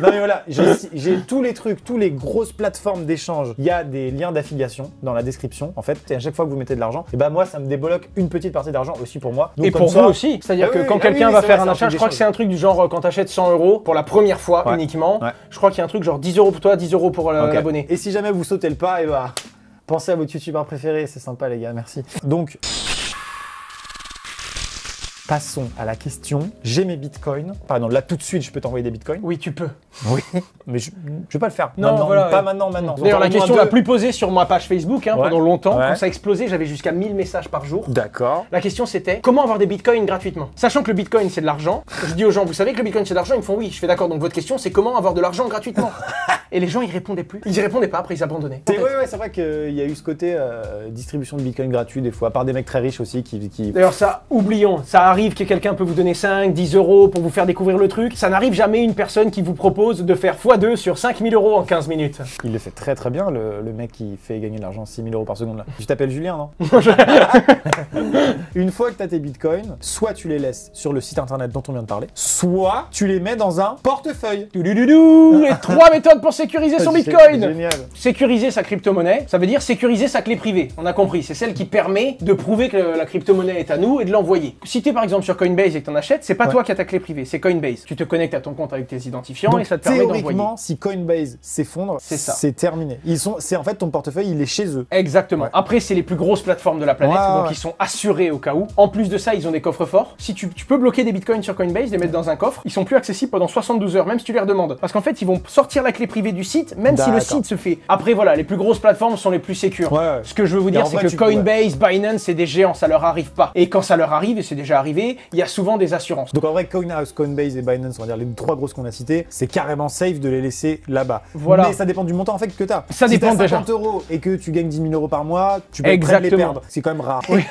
Non mais voilà, j'ai j'ai tous les trucs, tous les grosses plateformes d'échange. Il y a des liens d'affiliation dans la description. En fait, et à chaque fois que vous mettez de l'argent, et ben moi ça me débloque une petite partie d'argent aussi pour moi. Donc, Et pour ça- vous aussi. C'est-à-dire Ah que oui, quand ah quelqu'un oui, va faire vrai, un achat, je crois que c'est un truc du genre euh, quand t'achètes 100 euros pour la première fois Ouais. uniquement, Ouais. je crois qu'il y a un truc genre 10 euros pour toi, 10 euros pour euh, l'abonné. Et si jamais vous sautez le pas, et bah pensez à votre youtubeur préféré, c'est sympa les gars, merci. Donc Passons à la question. J'ai mes bitcoins. Pardon, là tout de suite, je peux t'envoyer des bitcoins. Oui, tu peux. Oui. Mais je, je vais pas le faire. Non, Maintenant, voilà, pas ouais. maintenant, maintenant. D'ailleurs, la question la plus posée sur ma page Facebook hein, Ouais. pendant longtemps, Ouais. quand ça a explosé, j'avais jusqu'à 1000 messages par jour. D'accord. La question c'était comment avoir des bitcoins gratuitement? Sachant que le bitcoin c'est de l'argent, je dis aux gens, vous savez que le bitcoin c'est de l'argent? Ils me font oui, je fais d'accord, donc votre question c'est comment avoir de l'argent gratuitement? Et les gens ils répondaient plus. Ils y répondaient pas, après ils abandonnaient. C'est ouais, c'est vrai qu'il y a eu ce côté euh, distribution de bitcoin gratuit des fois, par des mecs très riches aussi qui. qui... D'ailleurs ça, oublions, ça arrive que quelqu'un peut vous donner 5, 10 euros pour vous faire découvrir le truc. Ça n'arrive jamais une personne qui vous propose de faire x2 sur 5000 euros en 15 minutes. Il le fait très très bien, le, le mec qui fait gagner de l'argent 6000 euros par seconde là. Tu t'appelles Julien, non? Une fois que tu as tes bitcoins, soit tu les laisses sur le site internet dont on vient de parler, soit tu les mets dans un portefeuille. Toulouloulou, les trois méthodes pour sécuriser son bitcoin. Génial. Sécuriser sa crypto-monnaie, ça veut dire sécuriser sa clé privée. On a compris, c'est celle qui permet de prouver que la crypto-monnaie est à nous et de l'envoyer. Si tu es par exemple sur Coinbase et que tu en achètes, c'est pas Ouais. toi qui as ta clé privée, c'est Coinbase. Tu te connectes à ton compte avec tes identifiants Donc, et ça te permet d'envoyer. théoriquement, si Coinbase s'effondre, C'est terminé. Ils sont, c'est en fait ton portefeuille, il est chez eux. Exactement. Après, c'est les plus grosses plateformes de la planète, Ouais, donc ouais. ils sont assurés au cas où. En plus de ça, ils ont des coffres forts. Si tu, tu peux bloquer des bitcoins sur Coinbase, les mettre dans un coffre, ils sont plus accessibles pendant 72 heures, même si tu les redemandes. Parce qu'en fait, ils vont sortir la clé privée du site, même si le site se fait. Après, voilà, les plus grosses plateformes sont les plus sécures. Ce que je veux vous dire, c'est que tu- Coinbase, Binance, c'est des géants, ça leur arrive pas. Et quand ça leur arrive, et c'est déjà arrivé, il y a souvent des assurances. Donc en vrai, Coinhouse, Coinbase et Binance, on va dire les trois grosses qu'on a citées, c'est carrément safe de les laisser là-bas. Voilà. Mais ça dépend du montant en fait que tu as. Ça si dépend déjà. 50 euros et que tu gagnes 10 000 euros par mois, tu peux de les Exactement. perdre. C'est quand même rare. Mais,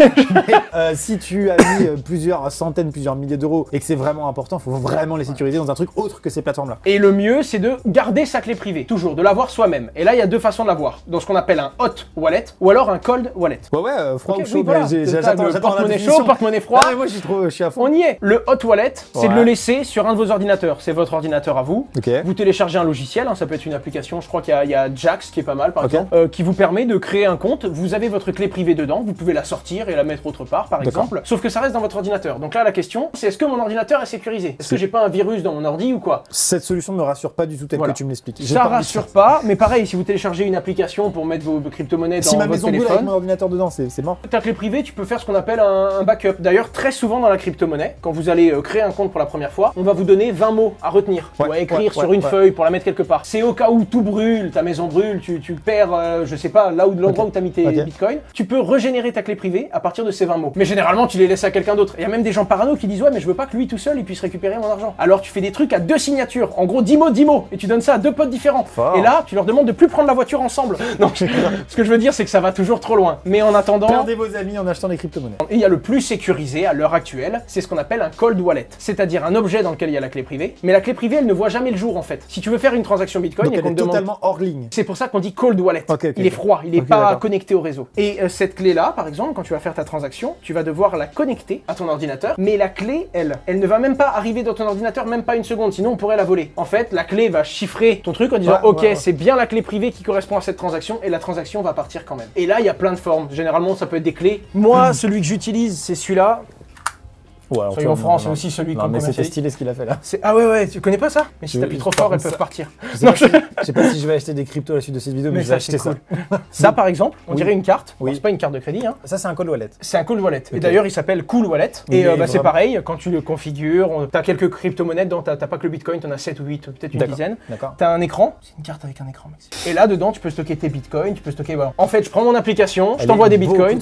euh, si tu as mis euh, plusieurs centaines, plusieurs milliers d'euros et que c'est vraiment important, il faut vraiment les sécuriser dans un truc autre que ces plateformes-là. Et le mieux, c'est de garder sa clé privée, toujours, de l'avoir soi-même. Et là, il y a deux façons de l'avoir. Dans ce qu'on appelle un hot wallet ou alors un cold wallet. Ouais, ouais, euh, froid Ok, ou oui, chaud, voilà. j'ai- T'as j'attends porte-monnaie chaud, porte-monnaie froid. Ah, mais moi, je suis trop, je suis à fond. On y est. Le hot wallet, c'est de Ouais. le laisser sur un de vos ordinateurs. C'est votre ordinateur à vous. Vous téléchargez un logiciel, hein, ça peut être une application, je crois qu'il y a- il y, a Jax qui est pas mal par exemple, euh, qui vous permet de créer un compte. Vous avez votre clé privée dedans, vous pouvez la sortir et la mettre autre part par exemple. Sauf que ça reste dans votre ordinateur. Donc là la question, c'est est-ce que mon ordinateur est sécurisé? Est-ce que j'ai pas un virus dans mon ordi ou quoi? Cette solution ne me rassure pas du tout tel Voilà. que tu me l'expliques. Ça rassure pas, mais pareil, si vous téléchargez une application pour mettre vos crypto-monnaies dans Si ma votre maison brûle avec téléphone, mon ordinateur dedans, c'est mort. ta clé privée, tu peux faire ce qu'on appelle un, un backup. D'ailleurs, très souvent dans la crypto-monnaie, quand vous allez euh, créer un compte pour la première fois, on va vous donner 20 mots à retenir Ouais, ou à écrire ouais, sur une feuille pour la mettre quelque part. C'est au cas où tout brûle, ta maison brûle, tu, tu perds, euh, je sais pas, là où l'endroit où tu as mis tes bitcoins, tu peux régénérer ta clé privée à partir de ces 20 mots. Mais généralement, tu les laisses à quelqu'un d'autre. Il y a même des gens parano qui disent ouais, mais je veux pas que lui tout seul il puisse récupérer mon argent. Alors tu fais des trucs à deux signatures, en gros 10 mots, 10 mots, et tu donnes ça à deux potes différents. Fort. Et là, tu leur demandes de plus prendre la voiture ensemble. Donc, ce que je veux dire, c'est que ça va toujours trop loin. Mais en attendant, Perdez vos amis en achetant des crypto-monnaies. et il y a le plus sécurisé à l'heure actuelle, c'est ce qu'on appelle un cold wallet, c'est-à-dire un objet dans lequel il y a la clé privée, mais la clé privée elle ne voit jamais le jour en fait? Si tu veux faire une transaction Bitcoin Donc et elle qu'on est te demande totalement hors ligne. c'est pour ça qu'on dit cold wallet. Il est froid, il n'est pas connecté au réseau. Et euh, cette clé-là, par exemple, quand tu vas faire ta transaction, tu vas devoir la connecter à ton ordinateur. Mais la clé, elle, elle ne va même pas arriver dans ton ordinateur, même pas une seconde, sinon on pourrait la voler. En fait, la clé va chiffrer ton truc en disant Ouais, Ok, ouais, ouais. c'est bien la clé privée qui correspond à cette transaction et la transaction va partir quand même. Et là, il y a plein de formes. Généralement, ça peut être des clés. Moi, celui que j'utilise, c'est celui-là. Ouais, Soyons francs, non, c'est aussi celui qu'on mais c'était stylé ce qu'il a fait là. Ah ouais, ouais, tu connais pas ça? Mais si t'appuies trop fort, elles peuvent partir. Je sais, pas si, je sais pas si je vais acheter des cryptos à la suite de cette vidéo, mais, Mais je vais acheter ça. cool. Ça, par exemple, on Oui. dirait une carte. Oui. c'est pas une carte de crédit, hein. Ça, c'est un cold wallet. C'est un cool wallet. Et d'ailleurs, il s'appelle Cool Wallet. Oui, et euh, bah, c'est pareil, quand tu le configures, on- t'as quelques crypto-monnaies dedans, t'as pas que le bitcoin, t'en as 7 ou 8, peut-être une dizaine. D'accord. T'as un écran, c'est une carte avec un écran. Et là, dedans, tu peux stocker tes bitcoins, tu peux stocker. En fait, je prends mon application, je t'envoie des bitcoins.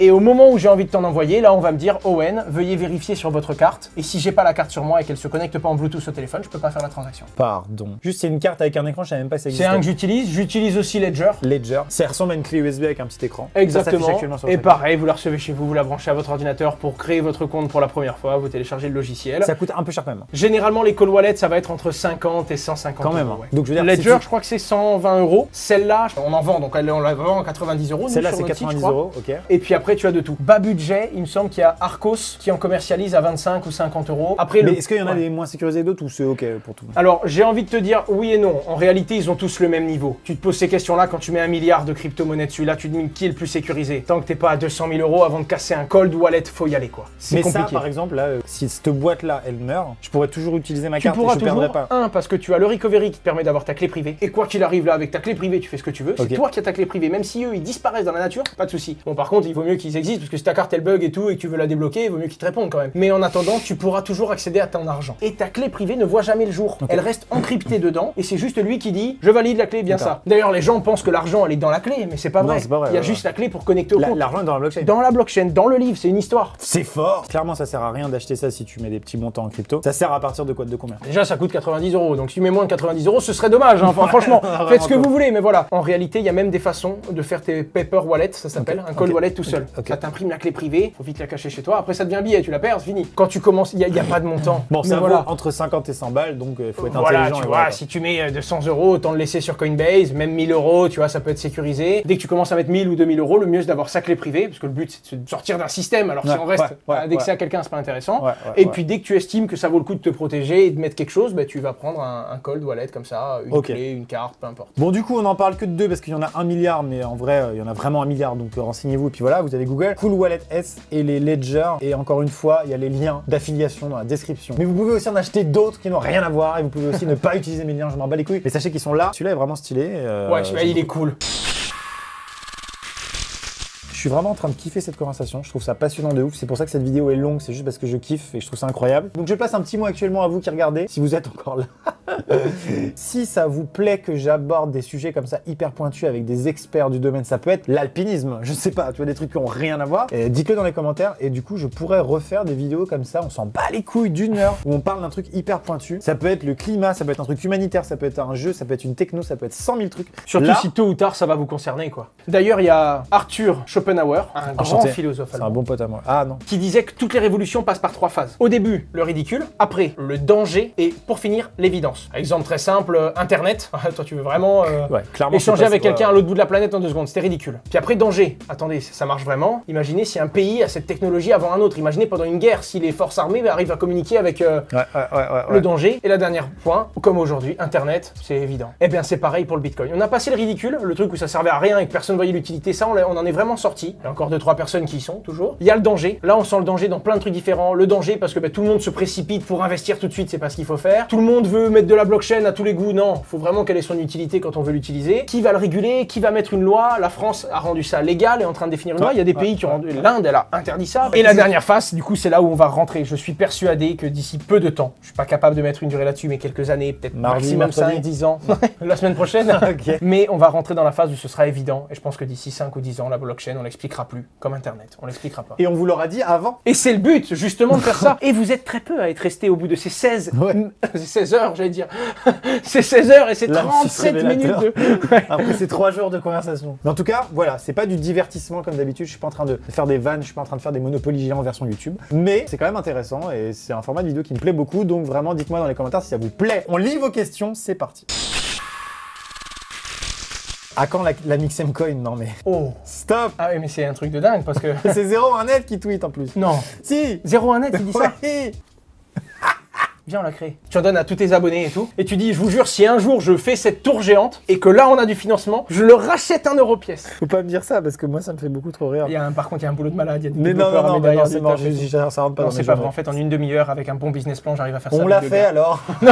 Et au moment où j'ai envie de t'en envoyer, là, on va me dire Owen, veuillez vérifier sur votre carte. Et si j'ai pas la carte sur moi et qu'elle se connecte pas en Bluetooth au téléphone, je peux pas faire la transaction. Pardon. Juste, c'est une carte avec un écran, je savais même pas si ça C'est un que j'utilise. J'utilise aussi Ledger. Ledger. Ça ressemble à une clé USB avec un petit écran. Exactement. Et pareil, vous la recevez chez vous, vous la branchez à votre ordinateur pour créer votre compte pour la première fois, vous téléchargez le logiciel. Ça coûte un peu cher quand même. Généralement, les call wallets, ça va être entre 50 et 150 Quand même. euros. hein. ouais. Donc je veux dire, Ledger, je crois que c'est 120 euros. Celle-là, on en vend, donc elle- on la vend à 90 euros. celle-là c'est notre site, je 90 crois. euros, ok. Et puis après, tu as de tout. Bas budget, il me semble qu'il y a Arcos qui en commercialise à 25 ou 50 euros. Après, Mais le- est-ce qu'il y en a ouais. des moins sécurisés que d'autres ou c'est ok pour tout Alors, j'ai envie de te dire oui et non. En réalité, ils ont tous le même niveau. Tu te poses ces questions-là quand tu mets un milliard de crypto-monnaies dessus. Là, tu te dis qui est le plus sécurisé. Tant que t'es pas à 200 000 euros avant de casser un cold wallet, faut y aller quoi. C'est Mais compliqué. ça, par exemple, là, euh, si cette boîte-là, elle meurt, je pourrais toujours utiliser ma Tu carte et pourras je toujours, perdrai pas. un, parce que tu as le recovery qui te permet d'avoir ta clé privée. Et quoi qu'il arrive là, avec ta clé privée, tu fais ce que tu veux. C'est toi qui as ta clé privée. Même si eux, ils disparaissent dans la nature, pas de souci. Bon, par contre, il vaut mieux qu'ils existent, parce que si ta carte elle bug et tout, et que tu veux la débloquer, il vaut mieux qu'ils te répondent quand même. Mais en attendant, tu pourras toujours accéder à ton argent. Et ta clé privée ne voit jamais le jour. Elle reste encryptée dedans, et c'est juste lui qui dit Je valide la clé, bien ça. D'ailleurs, les gens pensent que l'argent, elle est dans la clé, mais c'est pas vrai. pas vrai, Il y a ouais, juste la clé pour connecter au La- compte. L'argent est dans la blockchain. Dans la blockchain, dans le livre, c'est une histoire. C'est fort. Clairement, ça sert à rien d'acheter ça si tu mets des petits montants en crypto. Ça sert à partir de quoi De combien? Déjà, ça coûte 90 euros. Donc, si tu mets moins de 90 euros, ce serait dommage. hein. Enfin, franchement, faites ce que vous voulez. Mais voilà. En réalité, il y a même des façons de faire tes paper wallet, ça s'appelle, un cold wallet tout seul. Ça t'imprime la clé privée. Faut vite la cacher chez toi. Après, ça devient un billet, tu la perds. C'est fini. Quand tu commences, il n'y a, pas de montant. Bon, Mais ça voilà. vaut entre 50 et 100 balles, donc il faut être Voilà, intelligent. tu vois, voilà, si tu mets euh, de 100 euros, autant le laisser sur Coinbase, même 1000 euros, tu vois, ça peut être sécurisé. Dès que tu commences à mettre 1000 ou 2000 euros, le mieux c'est d'avoir sa clé privée, parce que le but c'est de sortir d'un système. Alors si on reste ouais, ouais, indexé à quelqu'un, c'est pas intéressant. Et puis dès que tu estimes que ça vaut le coup de te protéger et de mettre quelque chose, bah, tu vas prendre un, un cold wallet comme ça, une clé, une carte, peu importe. Bon, du coup, on n'en parle que de deux parce qu'il y en a un milliard, mais en vrai, euh, il y en a vraiment un milliard, donc euh, renseignez-vous. Et puis voilà, vous avez Google, Cool Wallet S et les Ledger. Et encore une fois, il y a les liens d'affiliation dans la description. Mais vous pouvez aussi en acheter d'autres qui n'ont rien à voir et vous pouvez aussi ne pas utiliser mes liens, je m'en bats les couilles. Mais sachez qu'ils sont là. Celui-là est vraiment stylé. euh, ouais, celui-là, il est cool. Suis vraiment en train de kiffer cette conversation. Je trouve ça passionnant de ouf. C'est pour ça que cette vidéo est longue. C'est juste parce que je kiffe et je trouve ça incroyable. Donc je place un petit mot actuellement à vous qui regardez, si vous êtes encore là. si ça vous plaît que j'aborde des sujets comme ça hyper pointus avec des experts du domaine, ça peut être l'alpinisme. Je sais pas, tu vois des trucs qui ont rien à voir. Dites-le dans les commentaires et du coup je pourrais refaire des vidéos comme ça. On s'en bat les couilles d'une heure où on parle d'un truc hyper pointu. Ça peut être le climat, ça peut être un truc humanitaire, ça peut être un jeu, ça peut être une techno, ça peut être 100 000 trucs. Surtout Là, si tôt ou tard ça va vous concerner quoi. D'ailleurs, il y a Arthur Schopenhauer, un grand Enchanté. philosophe c'est un bon pote à moi. Ah non. qui disait que toutes les révolutions passent par trois phases. Au début, le ridicule, après, le danger, et pour finir, l'évidence. Exemple très simple, euh, Internet. Toi, tu veux vraiment euh, Ouais, clairement. échanger avec quelqu'un à l'autre bout de la planète en deux secondes. C'était ridicule. Puis après, danger. Attendez, ça marche vraiment? Imaginez si un pays a cette technologie avant un autre. Imaginez pendant une guerre, si les forces armées bah, arrivent à communiquer avec euh, Ouais, ouais, le danger. Et la dernière point, comme aujourd'hui, Internet, c'est évident. Eh bien, c'est pareil pour le Bitcoin. On a passé le ridicule, le truc où ça servait à rien et que personne voyait l'utilité. Ça, on, on en est vraiment sorti. Il y a encore deux, trois personnes qui y sont, toujours. Il y a le danger. Là, on sent le danger dans plein de trucs différents. Le danger parce que bah, tout le monde se précipite pour investir tout de suite, c'est pas ce qu'il faut faire. Tout le monde veut mettre de la blockchain à tous les goûts. Non, faut vraiment quelle est son utilité quand on veut l'utiliser. Qui va le réguler? Qui va mettre une loi? La France a rendu ça légal et est en train de définir une loi. Il y a des pays qui ont rendu. L'Inde, elle a interdit ça. Et la dernière phase, du coup, c'est là où on va rentrer. Je suis persuadé que d'ici peu de temps, je suis pas capable de mettre une durée là-dessus, mais quelques années, peut-être maximum mercredi. 5, 10 ans. la semaine prochaine. Mais on va rentrer dans la phase où ce sera évident. Et je pense que d'ici 5 ou 10 ans, la blockchain, on l'expliquera plus. Comme Internet. On l'expliquera pas. Et on vous l'aura dit avant. Et c'est le but, justement, de faire ça. Et vous êtes très peu à être resté au bout de ces 16, Ouais. ces 16 heures, j'allais dire. ces 16 heures et ces Là, 37 c'est minutes de. Ouais. Après ces trois jours de conversation. Mais en tout cas, voilà, c'est pas du divertissement comme d'habitude. Je suis pas en train de faire des vannes, je suis pas en train de faire des monopolies géants version YouTube. Mais c'est quand même intéressant et c'est un format de vidéo qui me plaît beaucoup. Donc vraiment, dites-moi dans les commentaires si ça vous plaît. On lit vos questions, c'est parti. À quand la, la Mixem Coin Non mais Oh. stop Ah oui, mais c'est un truc de dingue parce que. C'est 01 net qui tweet en plus. non. Si 01 net, il dit ça. Viens, on l'a créé. Tu en donnes à tous tes abonnés et tout. Et tu dis, je vous jure, si un jour je fais cette tour géante et que là on a du financement, je le rachète un euro pièce. Faut pas me dire ça parce que moi ça me fait beaucoup trop rire. Il y a un, par contre, il y a un boulot de malade. Il y a des Mais non, non, non, non, c'est mort, ça rentre pas Non, c'est pas vrai. En fait, en une demi-heure, avec un bon business plan, j'arrive à faire ça. On l'a fait alors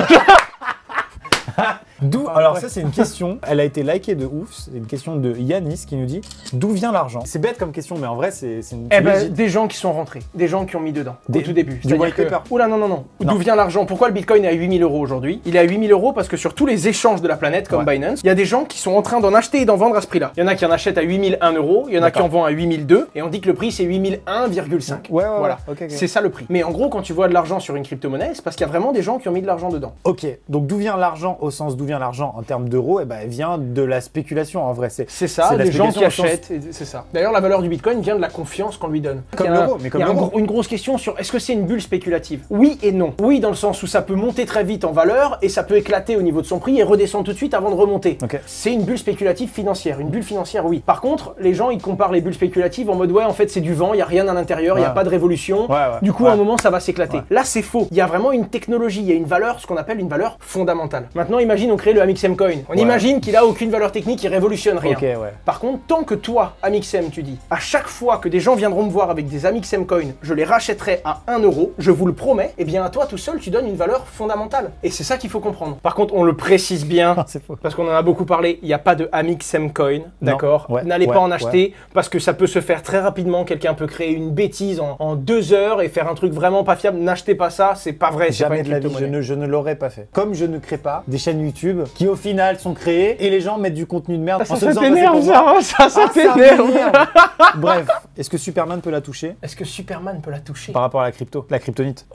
D'où Alors ça c'est une question, elle a été likée de ouf, c'est une question de Yanis qui nous dit d'où vient l'argent? C'est bête comme question mais en vrai c'est une Eh ben, des gens qui sont rentrés, des gens qui ont mis dedans Des- au tout début. du white que- paper. Oula, non, non, non. D'où vient l'argent? Pourquoi le bitcoin est à 8000 euros aujourd'hui? Il est à 8000 euros parce que sur tous les échanges de la planète, comme Ouais. Binance, il y a des gens qui sont en train d'en acheter et d'en vendre à ce prix-là. Il y en a qui en achètent à 8001 euros, il y en a qui en vendent à 8002, et on dit que le prix c'est 8001,5. Ouais, ouais. Voilà. Ok, ok. C'est ça le prix. Mais en gros, quand tu vois de l'argent sur une crypto-monnaie, c'est parce qu'il y a vraiment des gens qui ont mis de l'argent dedans. Ok, donc d'où vient l'argent au sens d'où vient l'argent en termes d'euros Eh ben elle vient de la spéculation en vrai. C'est C'est ça, C'est la des gens qui achètent, c'est ça. D'ailleurs, la valeur du bitcoin vient de la confiance qu'on lui donne. Comme Il y a un- l'euro, mais comme Il y a un l'euro. gros- une grosse question sur est-ce que c'est une bulle spéculative? Oui et non. Oui, dans le sens où ça peut monter très vite en valeur et ça peut éclater au niveau de son prix et redescendre tout de suite avant de remonter. Ok. C'est une bulle spéculative financière. Une bulle financière, oui. Par contre, les gens, ils comparent les bulles spéculatives en mode ouais, en fait, c'est du vent, il y a rien à l'intérieur, il y a Ouais. pas de révolution. Ouais, ouais, Du coup, ouais. à un moment, ça va s'éclater. Ouais. Là, c'est faux. Il y a vraiment une technologie, il y a une valeur, ce qu'on appelle une valeur fondamentale. Maintenant, imagine, on crée le Amixem Coin. On Ouais. imagine qu'il a aucune valeur technique, il révolutionne rien. Ouais. Par contre, tant que toi, Amixem, tu dis, à chaque fois que des gens viendront me voir avec des Amixem Coin, je les rachèterai à 1 euro, je vous le promets, et bien à toi tout seul, tu donnes une valeur fondamentale. Et c'est ça qu'il faut comprendre. Par contre, on le précise bien. Ah, faux. Parce qu'on en a beaucoup parlé, il n'y a pas de Amixem Coin, d'accord ouais, N'allez pas en acheter parce que ça peut se faire très rapidement. Quelqu'un peut créer une bêtise en, en deux heures et faire un truc vraiment pas fiable. N'achetez pas ça, c'est pas vrai. pas Jamais de la vie, je ne, je ne l'aurais pas fait. Comme je ne crée pas des chaînes YouTube qui au final sont créées et les gens mettent du contenu de merde Ça, en se ça passer t'énerve, pour ça, hein, ça, ça Ah, t'énerve. Bref, est-ce que Superman peut la toucher? Est-ce que Superman peut la toucher? Par rapport à la crypto La kryptonite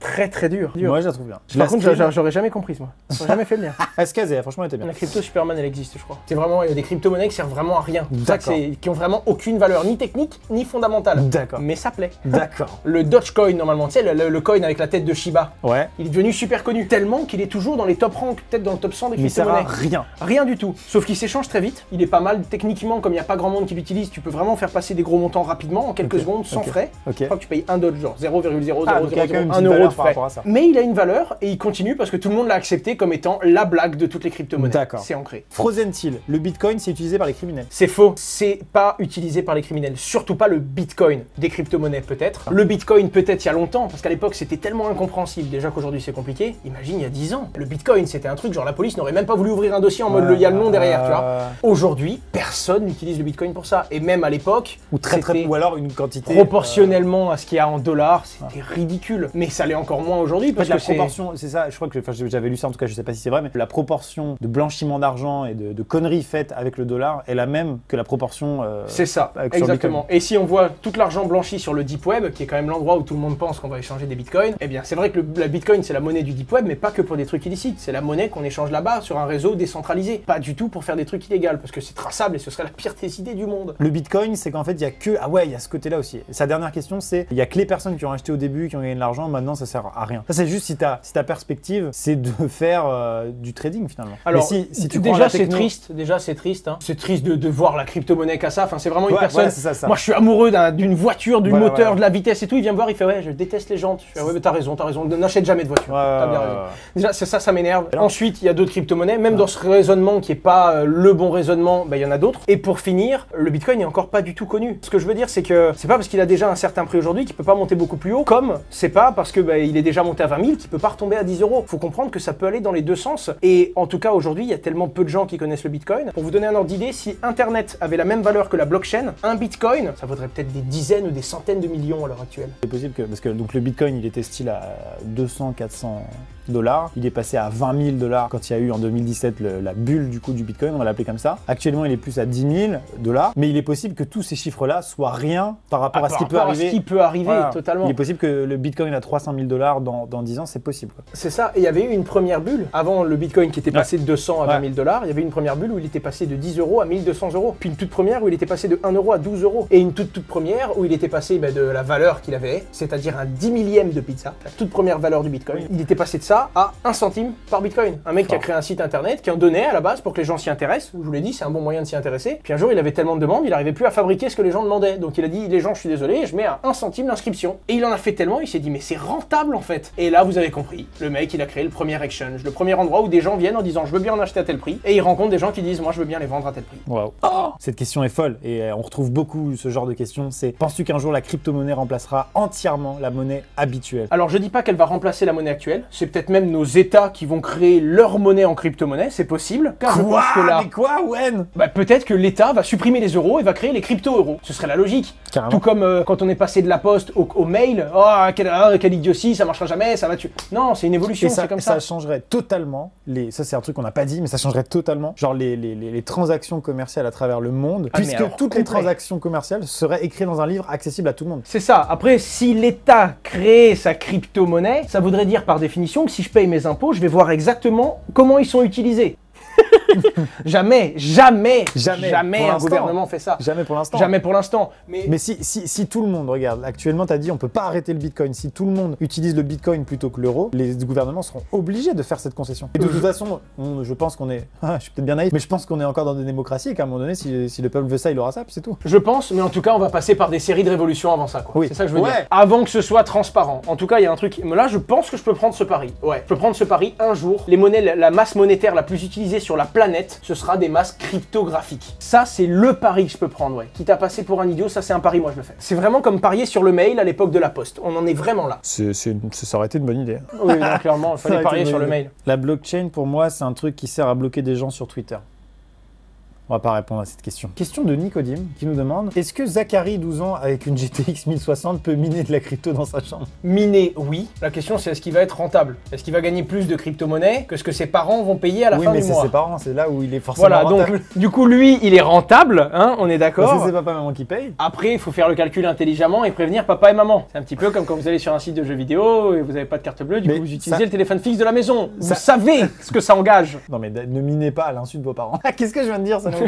Très très dur. dur. Moi, je la trouve bien. Je Par la contre, j'aurais jamais compris moi. J'aurais jamais fait le lien. Casé, franchement, elle était bien. La crypto Superman, elle existe, je crois. C'est vraiment, il y a des crypto-monnaies qui servent vraiment à rien. D'accord. qui ont vraiment aucune valeur, ni technique, ni fondamentale. D'accord. Mais ça plaît. D'accord. Le Dogecoin, normalement, tu sais, le, le- le coin avec la tête de Shiba, Ouais. il est devenu super connu. Tellement qu'il est toujours dans les top ranks, peut-être dans le top 100 des Mais il sert à crypto-monnaies. rien. Rien du tout. Sauf qu'il s'échange très vite. Il est pas mal techniquement, comme il n'y a pas grand monde qui l'utilise, tu peux vraiment faire passer des gros montants rapidement, en quelques secondes, sans frais. ok. Je crois que tu payes 1 dollar, genre 0,00001 Ah, euro valeur par rapport à ça. Mais il a une valeur et il continue parce que tout le monde l'a accepté comme étant la blague de toutes les crypto-monnaies. D'accord. C'est ancré. Frozen Till, le bitcoin, c'est utilisé par les criminels. C'est faux. C'est pas utilisé par les criminels. Surtout pas le bitcoin. Des crypto-monnaies peut-être. Le bitcoin peut-être il y a longtemps, parce qu'à l'époque c'était tellement incompréhensible. Déjà qu'aujourd'hui c'est compliqué. Imagine il y a 10 ans. Le bitcoin c'était un truc genre la police n'aurait même pas voulu ouvrir un dossier en mode le- il y a le nom derrière, tu vois. Euh, Aujourd'hui, personne n'utilise le bitcoin pour ça. Et même à l'époque, Ou très très ou alors une quantité. proportionnellement à ce qu'il y a en dollars, c'était ridicule. Mais ça l'est encore moins aujourd'hui parce la que c'est. proportion, c'est ça, je crois que enfin, j'avais lu ça en tout cas, je sais pas si c'est vrai, mais la proportion de blanchiment d'argent et de, de conneries faites avec le dollar est la même que la proportion. euh, C'est ça, sur exactement. Et si on voit tout l'argent blanchi sur le deep web, qui est quand même l'endroit où tout le monde pense qu'on va échanger des bitcoins, eh bien c'est vrai que le, la bitcoin c'est la monnaie du deep web, mais pas que pour des trucs illicites. C'est la monnaie qu'on échange là-bas sur un réseau décentralisé. Pas du tout pour faire des trucs illégaux, parce que c'est traçable et ce serait la pire des idées du monde. Le bitcoin, c'est qu'en fait, il y a que. Ah ouais, il y a ce côté-là aussi. Sa dernière question, c'est il y a que les personnes qui ont acheté au début, qui ont gagné de l'argent, maintenant ça sert à rien. Ça, c'est juste si, ta si ta perspective, c'est de faire euh, du trading finalement. Alors, Mais si, si tu prends déjà c'est techno- triste, déjà c'est triste. hein. C'est triste de, de voir la crypto-monnaie qu'à ça. Enfin, c'est vraiment une Ouais, personne. ça, ça. Moi, je suis amoureux d'un- d'une voiture, du Voilà, moteur, voilà. de la vitesse et tout. Il vient me voir, il fait ouais, je déteste les jantes. Je fais ouais, mais t'as raison, t'as raison. N'achète jamais de voiture. Ouais, T'as bien raison. Déjà, c'est ça, ça m'énerve. Ensuite, il y a d'autres crypto-monnaies. Même dans ce raisonnement qui est pas euh, le bon raisonnement, bah, il y en a d'autres. Et pour finir, le Bitcoin n'est encore pas du tout connu. Ce que je veux dire, c'est que c'est pas parce qu'il a déjà un certain prix aujourd'hui qu'il peut pas monter beaucoup plus haut, comme c'est pas parce que bah, il est déjà monté à 20 000 qu'il peut pas retomber à 10 euros. Faut comprendre que ça peut aller dans les deux sens. Et en tout cas, aujourd'hui, il y a tellement peu de gens qui connaissent le Bitcoin. Pour vous donner un ordre d'idée, si Internet avait la même valeur que la blockchain, un Bitcoin, ça vaudrait peut-être des dizaines ou des centaines de millions à l'heure actuelle. C'est possible que. Parce que donc, le bitcoin, il était style à 200, 400 dollars. Il est passé à 20 000 dollars quand il y a eu en 2017 le- la bulle du coup du bitcoin, on va l'appeler comme ça. Actuellement, il est plus à 10 000 dollars. Mais il est possible que tous ces chiffres-là soient rien par rapport à ce qui peut Par rapport à arriver. ce qui peut arriver, Voilà. totalement. Il est possible que le bitcoin à 300 000 dollars dans, dans 10 ans, c'est possible. C'est ça, et il y avait eu une première bulle, avant le Bitcoin qui était passé de 200 à 20 Ouais. 000 dollars, il y avait une première bulle où il était passé de 10 euros à 1200 euros, puis une toute première où il était passé de 1 euro à 12 euros, et une toute toute première où il était passé bah, de la valeur qu'il avait, c'est-à-dire un 10 millième de pizza, la toute première valeur du Bitcoin, il était passé de ça à 1 centime par Bitcoin. Un mec qui a créé un site internet, qui en donnait à la base pour que les gens s'y intéressent, je vous l'ai dit, c'est un bon moyen de s'y intéresser, puis un jour il avait tellement de demandes, il n'arrivait plus à fabriquer ce que les gens demandaient, donc il a dit, les gens, je suis désolé, je mets à 1 centime l'inscription, et il en a fait tellement, il s'est dit, mais c'est rentable en fait, et là vous avez compris, le mec il a créé le premier exchange, le premier endroit où des gens viennent en disant je veux bien en acheter à tel prix, et il rencontre des gens qui disent moi je veux bien les vendre à tel prix. Waouh. Cette question est folle et euh, on retrouve beaucoup ce genre de questions. C'est penses-tu qu'un jour la crypto-monnaie remplacera entièrement la monnaie habituelle? Alors je dis pas qu'elle va remplacer la monnaie actuelle, c'est peut-être même nos États qui vont créer leur monnaie en crypto-monnaie, c'est possible. Car je pense que là, Mais quoi, Wen bah, peut-être que l'État va supprimer les euros et va créer les crypto-euros. Ce serait la logique. Carrément. Tout comme euh, quand on est passé de la poste au, au mail, oh quelle, ah, quelle idiotie, ça marchera jamais, ça va tuer. Non, c'est une évolution, Et ça, c'est comme ça. ça changerait totalement les. Ça, c'est un truc qu'on n'a pas dit, mais ça changerait totalement. Genre les, les, les- les transactions commerciales à travers le monde, Ah, puisque alors, toutes les transactions commerciales seraient écrites dans un livre accessible à tout le monde. C'est ça. Après, si l'État crée sa crypto-monnaie, ça voudrait dire par définition que si je paye mes impôts, je vais voir exactement comment ils sont utilisés. jamais, jamais, Jamais, jamais un gouvernement fait ça. Jamais pour l'instant. Jamais pour l'instant. Mais, Mais si, si, si tout le monde, regarde, actuellement tu as dit on peut pas arrêter le bitcoin, si tout le monde utilise le bitcoin plutôt que l'euro, les gouvernements seront obligés de faire cette concession. Et de toute façon, on- je pense qu'on est, je suis peut-être bien naïf, mais je pense qu'on est encore dans des démocraties et qu'à un moment donné, si, si le peuple veut ça, il aura ça, puis c'est tout. je pense, mais en tout cas, on va passer par des séries de révolutions avant ça. Oui. C'est ça que je veux Ouais. dire. Avant que ce soit transparent. En tout cas, il y a un truc. Mais là, je pense que je peux prendre ce pari. Ouais. Je peux prendre ce pari un jour. Les monnaies, la masse monétaire la plus utilisée sur la planète, ce sera des masses cryptographiques. Ça, c'est le pari que je peux prendre. Ouais. Quitte à passer pour un idiot, ça c'est un pari, moi je le fais. C'est vraiment comme parier sur le mail à l'époque de la Poste. On en est vraiment là. C'est, c'est- ça aurait été une bonne idée. Oui, non, clairement, il fallait parier sur le mail. La blockchain, pour moi, c'est un truc qui sert à bloquer des gens sur Twitter. On va pas répondre à cette question. Question de Nicodime qui nous demande Est-ce que Zachary, 12 ans, avec une GTX 1060, peut miner de la crypto dans sa chambre? Miner, oui. La question c'est est-ce qu'il va être rentable? Est-ce qu'il va gagner plus de crypto-monnaies que ce que ses parents vont payer à la Oui, fin mais du c'est mois? ses parents, c'est là où il est forcément Voilà, donc du coup lui il est rentable, hein, on est Parce que d'accord. c'est papa et maman qui payent. Après, il faut faire le calcul intelligemment et prévenir papa et maman. C'est un petit peu comme quand vous allez sur un site de jeux vidéo et vous n'avez pas de carte bleue, du Mais coup vous utilisez ça- le téléphone fixe de la maison. Ça- Vous savez ce que ça engage. Non mais ne minez pas à l'insu de vos parents. Ah, Qu'est-ce que je viens de dire Ça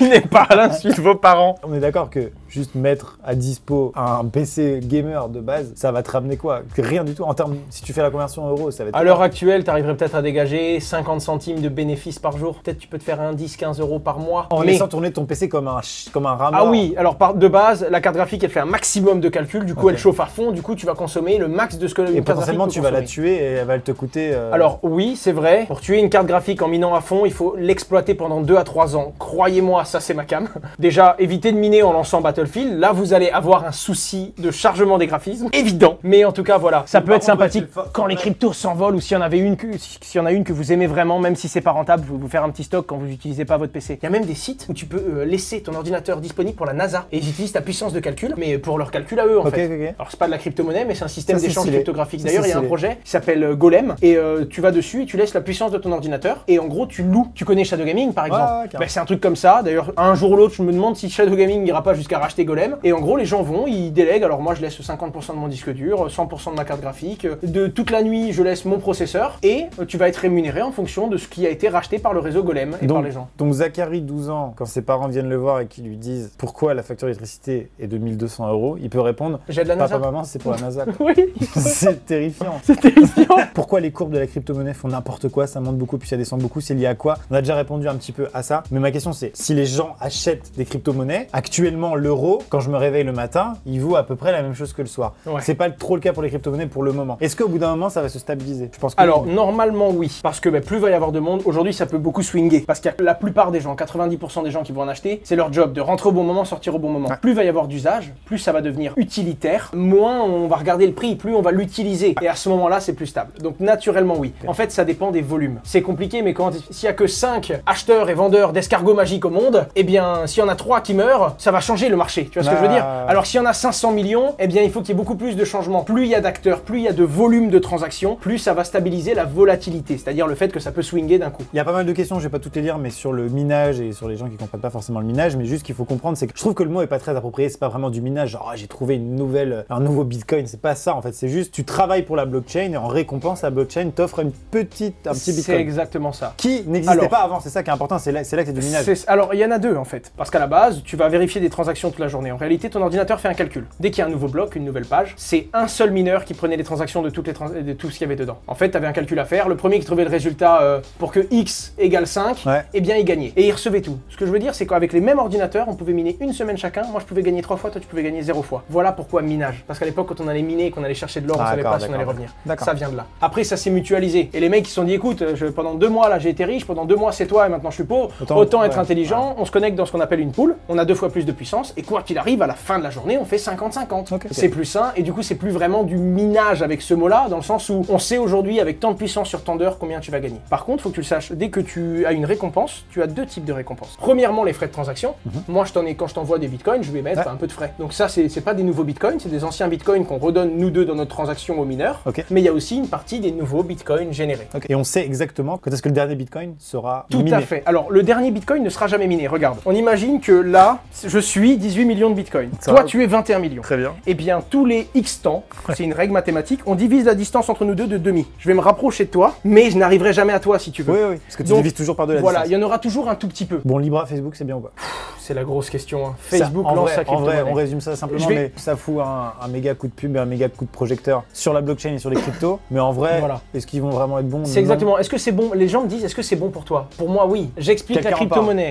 Minez pas à l'insu de vos parents. On est d'accord que juste mettre à dispo un PC gamer de base, ça va te ramener quoi? Rien du tout. En termes, si tu fais la conversion en euros, ça va être. À l'heure actuelle, tu arriverais peut-être à dégager 50 centimes de bénéfices par jour. Peut-être tu peux te faire un 10-15 euros par mois. En Mais- laissant tourner ton PC comme un, comme un rat Ah oui, alors par, de base, la carte graphique elle fait un maximum de calcul, du coup elle chauffe à fond, du coup tu vas consommer le max de ce que Et carte potentiellement, graphique tu vas la tuer et elle va te coûter. euh, Alors oui, c'est vrai. Pour tuer une carte graphique en minant à fond, il faut l'exploiter pendant 2 à 3 ans. Croyez-moi, ça c'est ma cam. Déjà, évitez de miner en lançant Battlefield. Là, vous allez avoir un souci de chargement des graphismes. Évident. Mais en tout cas, voilà. Ça peut être sympathique quand les cryptos s'envolent ou s'il y en avait une que, s'il y en a une que vous aimez vraiment, même si c'est pas rentable, vous vous faire un petit stock quand vous n'utilisez pas votre PC. Il y a même des sites où tu peux euh, laisser ton ordinateur disponible pour la NASA et ils utilisent ta puissance de calcul, mais pour leur calcul à eux en fait. Alors c'est pas de la crypto-monnaie, mais c'est un système d'échange cryptographique. D'ailleurs, il y a un projet qui s'appelle euh, Golem et euh, tu vas dessus et tu laisses la puissance de ton ordinateur et en gros tu loues. Tu connais Shadow Gaming par exemple ouais. Ben, C'est un truc comme ça. D'ailleurs, un jour ou l'autre, je me demande si Shadow Gaming n'ira pas jusqu'à racheter Golem. Et en gros, les gens vont, ils délèguent. Alors moi, je laisse 50% de mon disque dur, 100% de ma carte graphique. De toute la nuit, je laisse mon processeur et euh, tu vas être rémunéré en fonction de ce qui a été racheté par le réseau Golem et par les gens. donc Zachary, 12 ans, quand ses parents viennent le voir et qu'ils lui disent pourquoi la facture d'électricité est de 1200 euros, il peut répondre J'ai de la Papa, NASA. maman, c'est pour la NASA. Oui, c'est terrifiant. c'est terrifiant. Pourquoi les courbes de la crypto-monnaie font n'importe quoi, ça monte beaucoup puis ça descend beaucoup, c'est lié à quoi? On a déjà répondu un petit peu à ça, mais ma question c'est si les gens achètent des crypto-monnaies, actuellement l'euro, quand je me réveille le matin, il vaut à peu près la même chose que le soir. Ouais. C'est pas trop le cas pour les crypto-monnaies pour le moment. Est-ce qu'au bout d'un moment ça va se stabiliser? Je pense que Alors oui. normalement oui, parce que ben, plus il va y avoir de monde, aujourd'hui ça peut beaucoup swinger, parce qu'il y a la plupart des gens, 90% des gens qui vont en acheter, c'est leur job de rentrer au bon moment, sortir au bon moment. Ouais. Plus il va y avoir d'usage, plus ça va devenir utilitaire, moins on va regarder le prix, plus on va l'utiliser, et à ce moment-là c'est plus stable. Donc naturellement oui. En fait ça dépend des volumes. C'est compliqué, mais quand s'il y a que 5 acheteurs et vendeurs d'escargots magiques au monde, eh bien s'il y en a 3 qui meurent, ça va changer le marché. Tu vois ce que je veux dire Ah. Alors s'il y en a 500 millions, eh bien il faut qu'il y ait beaucoup plus de changements. Plus il y a d'acteurs, plus il y a de volume de transactions, plus ça va stabiliser la volatilité, c'est-à-dire le fait que ça peut swinger d'un coup. Il y a pas mal de questions, je vais pas toutes les lire, mais sur le minage et sur les gens qui comprennent pas forcément le minage, mais juste qu'il faut comprendre, c'est que je trouve que le mot est pas très approprié, c'est pas vraiment du minage, genre Ah, j'ai trouvé une nouvelle, un nouveau bitcoin, c'est pas ça en fait, c'est juste tu travailles pour la blockchain et en récompense la blockchain t'offre une petite, un petit C'est bitcoin. exactement ça. Qui n'existait pas avant, c'est ça qui est important, c'est là, c'est là que c'est du minage. C'est- Alors, il y en a deux en fait. Parce qu'à la base, tu vas vérifier des transactions toute la journée. En réalité, ton ordinateur fait un calcul. Dès qu'il y a un nouveau bloc, une nouvelle page, c'est un seul mineur qui prenait les transactions de, toutes les trans- de tout ce qu'il y avait dedans. En fait, tu avais un calcul à faire. Le premier qui trouvait le résultat euh, pour que x égale 5, Ouais. eh bien, il gagnait. Et il recevait tout. Ce que je veux dire, c'est qu'avec les mêmes ordinateurs, on pouvait miner une semaine chacun. Moi, je pouvais gagner trois fois, toi, tu pouvais gagner zéro fois. Voilà pourquoi minage. Parce qu'à l'époque, quand on allait miner et qu'on allait chercher de l'or, on Ah, savait d'accord, pas si on allait d'accord. revenir. D'accord. Ça vient de là. Après, ça s'est mutualisé. Et les mecs, ils se sont dit, écoute, je- pendant deux mois, là, j'ai été riche. Pendant deux mois, c'est toi, et maintenant, je suis pauvre. Autant- Autant, être intelligent. On se connecte dans ce qu'on appelle une pool. On a deux fois plus de puissance. Et quoi qu'il arrive, à la fin de la journée, on fait 50-50. Ok. C'est plus sain. Et du coup, c'est plus vraiment du minage avec ce mot-là, dans le sens où on sait aujourd'hui, avec tant de puissance sur tant d'heures, combien tu vas gagner. Par contre, faut que tu le saches, dès que tu as une récompense, tu as deux types de récompenses. Premièrement, les frais de transaction. Moi, je t'en ai, quand je t'envoie des bitcoins, je vais mettre Mhm. Ouais. un peu de frais. Donc ça, c'est pas des nouveaux bitcoins, c'est des anciens bitcoins qu'on redonne nous deux dans notre transaction aux mineurs. Mais il y a aussi une partie des nouveaux bitcoins générés. Et on sait exactement quand est-ce que le dernier bitcoin sera Tout miné. à fait. Alors, le dernier bitcoin ne sera jamais miné. Regarde, on imagine que là, je suis 18 millions de bitcoins. Ça Toi, va. tu es 21 millions. Très bien. Eh bien, tous les X temps, c'est une règle mathématique, on divise la distance entre nous deux de demi. Je vais me rapprocher de toi, mais je n'arriverai jamais à toi si tu veux. Oui, oui, parce que tu Donc, divises toujours par deux la Voilà, il distance. y en aura toujours un tout petit peu. Bon, Libra, Facebook, c'est bien ou pas? C'est la grosse question. hein. Ça, Facebook en lance vrai, sa En vrai, on résume ça simplement, vais- mais ça fout un, un méga coup de pub et un méga coup de projecteur sur la blockchain et sur les cryptos. Mais en vrai, Voilà. est-ce qu'ils vont vraiment être bons? C'est exactement. Est-ce que c'est bon? Les gens me disent, est-ce que c'est bon pour toi? Pour moi, oui. J'explique la en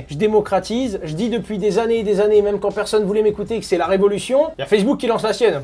Je démocratise. Je dis depuis des années et des années, même quand personne voulait m'écouter, que c'est la révolution. Il y a Facebook qui lance la sienne.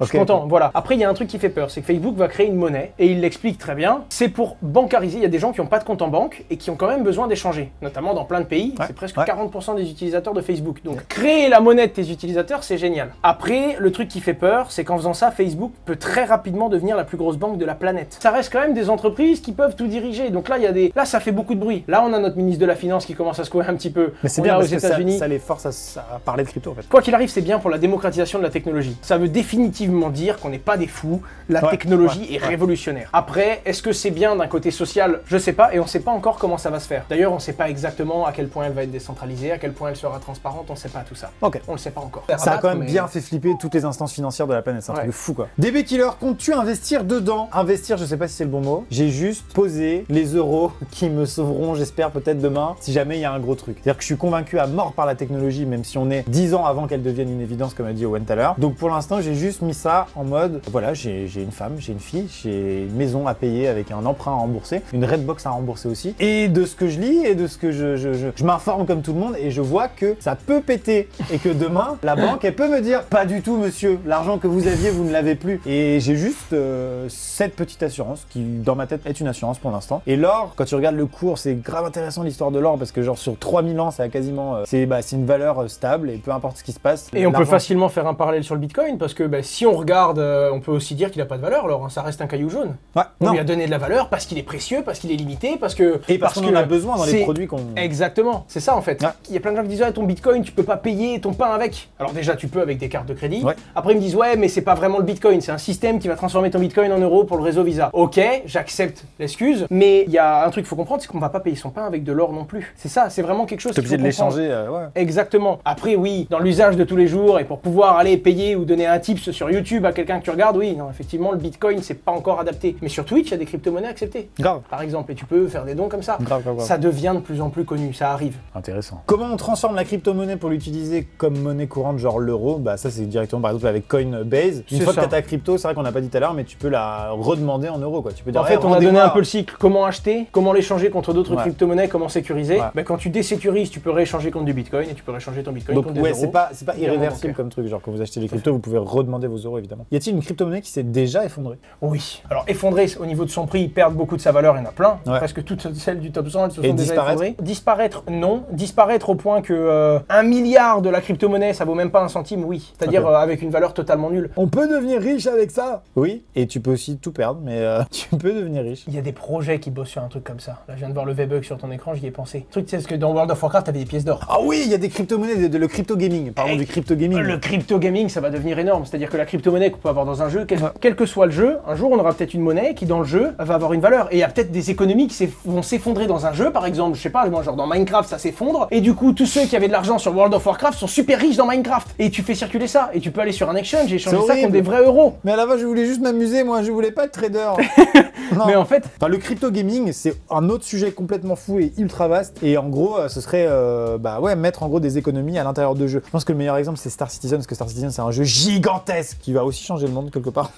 Je suis content, voilà. Après, il y a un truc qui fait peur, c'est que Facebook va créer une monnaie, et il l'explique très bien. C'est pour bancariser. Il y a des gens qui n'ont pas de compte en banque et qui ont quand même besoin d'échanger, notamment dans plein de pays. Ouais, C'est presque ouais. 40% des utilisateurs de Facebook. Donc, créer la monnaie de tes utilisateurs, c'est génial. Après, le truc qui fait peur, c'est qu'en faisant ça, Facebook peut très rapidement devenir la plus grosse banque de la planète. Ça reste quand même des entreprises qui peuvent tout diriger. Donc là, il y a des, là, ça fait beaucoup de bruit. Là, on a notre ministre de la Finance qui commence à secouer un petit peu. Mais c'est bien aux que ça, États-Unis. ça les force à, à parler de crypto en fait. Quoi qu'il arrive, c'est bien pour la démocratisation de la technologie. Ça veut définitivement dire qu'on n'est pas des fous. La Ouais, technologie ouais, est ouais. révolutionnaire. Après, est-ce que c'est bien d'un côté social? Je sais pas, et on sait pas encore comment ça va se faire. D'ailleurs, on sait pas exactement à quel point elle va être décentralisée, à quel point elle sera transparente, on sait pas tout ça. Ok. On le sait pas encore. Ça a quand même Mais- bien fait flipper toutes les instances financières de la planète, c'est un truc de fou quoi. DB Killer, comptes-tu investir dedans? Investir, je sais pas si c'est le bon mot. J'ai juste posé les euros qui me sauveront, j'espère, peut-être demain, si jamais il y a un gros truc. C'est-à-dire que je suis convaincu à mort par la technologie, même si on est 10 ans avant qu'elle devienne une évidence, comme a dit Owen tout à l'heure. Donc pour l'instant, j'ai juste mis ça en mode voilà, j'ai une femme, j'ai une fille, j'ai une maison à payer avec un emprunt à rembourser, une Redbox à rembourser aussi. Et de ce que je lis et de ce que je, je, je, je m'informe comme tout le monde et je vois que ça peut péter et que demain, la banque, elle peut me dire pas du tout, monsieur, l'argent que vous aviez, vous ne l'avez plus. Et j'ai juste euh, cette petite assurance qui, dans ma tête, est une assurance pour l'instant. Et l'or, quand tu regardes le cours, c'est grave intéressant l'histoire de l'or parce que, genre, sur 3000 ans, ça a quasiment. euh, c'est bah, une valeur euh, stable et peu importe ce qui se passe. Et on peut facilement faire un parallèle sur le Bitcoin parce que bah, si on regarde, euh, on peut aussi dire qu'il n'a pas de valeur. Alors, hein, ça reste un caillou jaune. Ouais, On non. lui a donné de la valeur parce qu'il est précieux, parce qu'il est limité, parce que Et parce qu'on en que a besoin dans les produits qu'on. Exactement, c'est ça en fait. Ouais. Il y a plein de gens qui disent ouais ton bitcoin tu peux pas payer ton pain avec. Alors déjà tu peux avec des cartes de crédit. Ouais. Après ils me disent ouais mais c'est pas vraiment le bitcoin, c'est un système qui va transformer ton bitcoin en euros pour le réseau Visa. Ok, j'accepte l'excuse, mais il y a un truc qu'il faut comprendre, c'est qu'on va pas payer son pain avec de l'or non plus. C'est ça, c'est vraiment quelque chose T'es obligé de l'échanger, euh, ouais. Exactement. Après, oui, dans l'usage de tous les jours et pour pouvoir aller payer ou donner un tips sur YouTube à quelqu'un que tu regardes, oui, non, effectivement, le Bitcoin, c'est pas encore adapté. Mais sur Twitch, il y a des crypto-monnaies acceptées. Grave. Par exemple, et tu peux faire des dons comme ça. Grave, grave, grave. Ça devient de plus en plus connu, ça arrive. Intéressant. Comment on transforme la crypto-monnaie pour l'utiliser comme monnaie courante, genre l'euro? Bah ça c'est directement par exemple avec Coinbase. Une fois que t'as ta crypto, c'est vrai qu'on n'a pas dit tout à l'heure, mais tu peux la redemander en euros quoi. Tu peux dire En fait, hey, on a donné un peu le cycle. Comment acheter, comment l'échanger contre d'autres Ouais. crypto-monnaies, comment sécuriser. Ouais. Bah, quand tu désécurises, tu peux rééchanger contre du Bitcoin et tu peux rééchanger ton Bitcoin Donc contre des ouais, euros. c'est pas, c'est pas irréversible comme truc. Genre quand vous achetez des cryptos, vous pouvez redemander vos euros évidemment. Y a-t-il une crypto-monnaie qui s'est déjà effondrée? Oui. Alors effondrer au niveau de son prix, perdre beaucoup de sa valeur, il y en a plein. Ouais. Presque toutes celles du top 100, elles se Et sont déjà disparaître effondrées. Disparaître, non. Disparaître au point que euh, un milliard de la crypto-monnaie, ça vaut même pas un centime, oui. C'est-à-dire euh, avec une valeur totalement nulle. On peut devenir riche avec ça? Oui, et tu peux aussi tout perdre, mais euh, tu peux devenir riche. Il y a des projets qui bossent sur un truc comme ça. Là, je viens de voir le V-Bug sur ton écran, j'y ai pensé. Le truc, c'est ce que dans World of Warcraft, t'avais des pièces d'or. Ah oui, il y a des crypto-monnaies, de, de- le crypto gaming. Parlons Eh, du crypto gaming. Le crypto gaming, ça va devenir énorme. C'est-à-dire que la crypto-monnaie qu'on peut avoir dans un jeu, quel, quel que soit le jeu, un jour on aura peut-être une monnaie qui, dans le jeu, va avoir une valeur. Et il y a peut-être des économies qui vont s'effondrer dans un jeu, par exemple, je sais pas, moi, genre dans Minecraft, ça s'effondre. Et du coup, tous ceux qui avaient de l'argent sur World of Warcraft sont super riches dans Minecraft. Et tu fais circuler ça. Et tu peux aller sur un exchange et échanger ça horrible. contre des vrais euros. Mais à la base, je voulais juste m'amuser, moi, je voulais pas être trader. Non. Mais en fait, Enfin, le crypto gaming, c'est un autre sujet complètement fou et ultra vaste. Et en gros, euh, ce serait euh, bah ouais, mettre en gros des économies à l'intérieur de jeux. Je pense que le meilleur exemple, c'est Star Citizen, parce que Star Citizen, c'est un jeu gigantesque qui va aussi changer le monde quelque part.